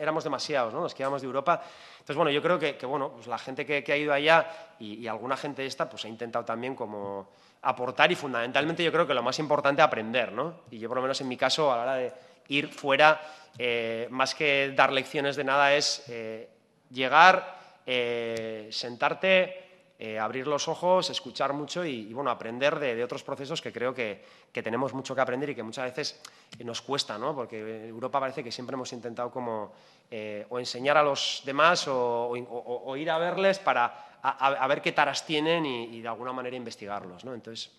éramos demasiados, ¿no? Los que íbamos de Europa. Entonces, bueno, yo creo que, bueno, pues la gente que, ha ido allá y, alguna gente esta, pues ha intentado también como aportar y fundamentalmente yo creo que lo más importante aprender, ¿no? Y yo por lo menos en mi caso, a la hora de ir fuera, eh, más que dar lecciones de nada es... Eh, llegar, eh, sentarte, eh, abrir los ojos, escuchar mucho y, bueno, aprender de, otros procesos que creo que, tenemos mucho que aprender y que muchas veces nos cuesta, ¿no? porque Europa parece que siempre hemos intentado como o enseñar a los demás o, ir a verles para a, ver qué taras tienen y, de alguna manera investigarlos. ¿no? Entonces,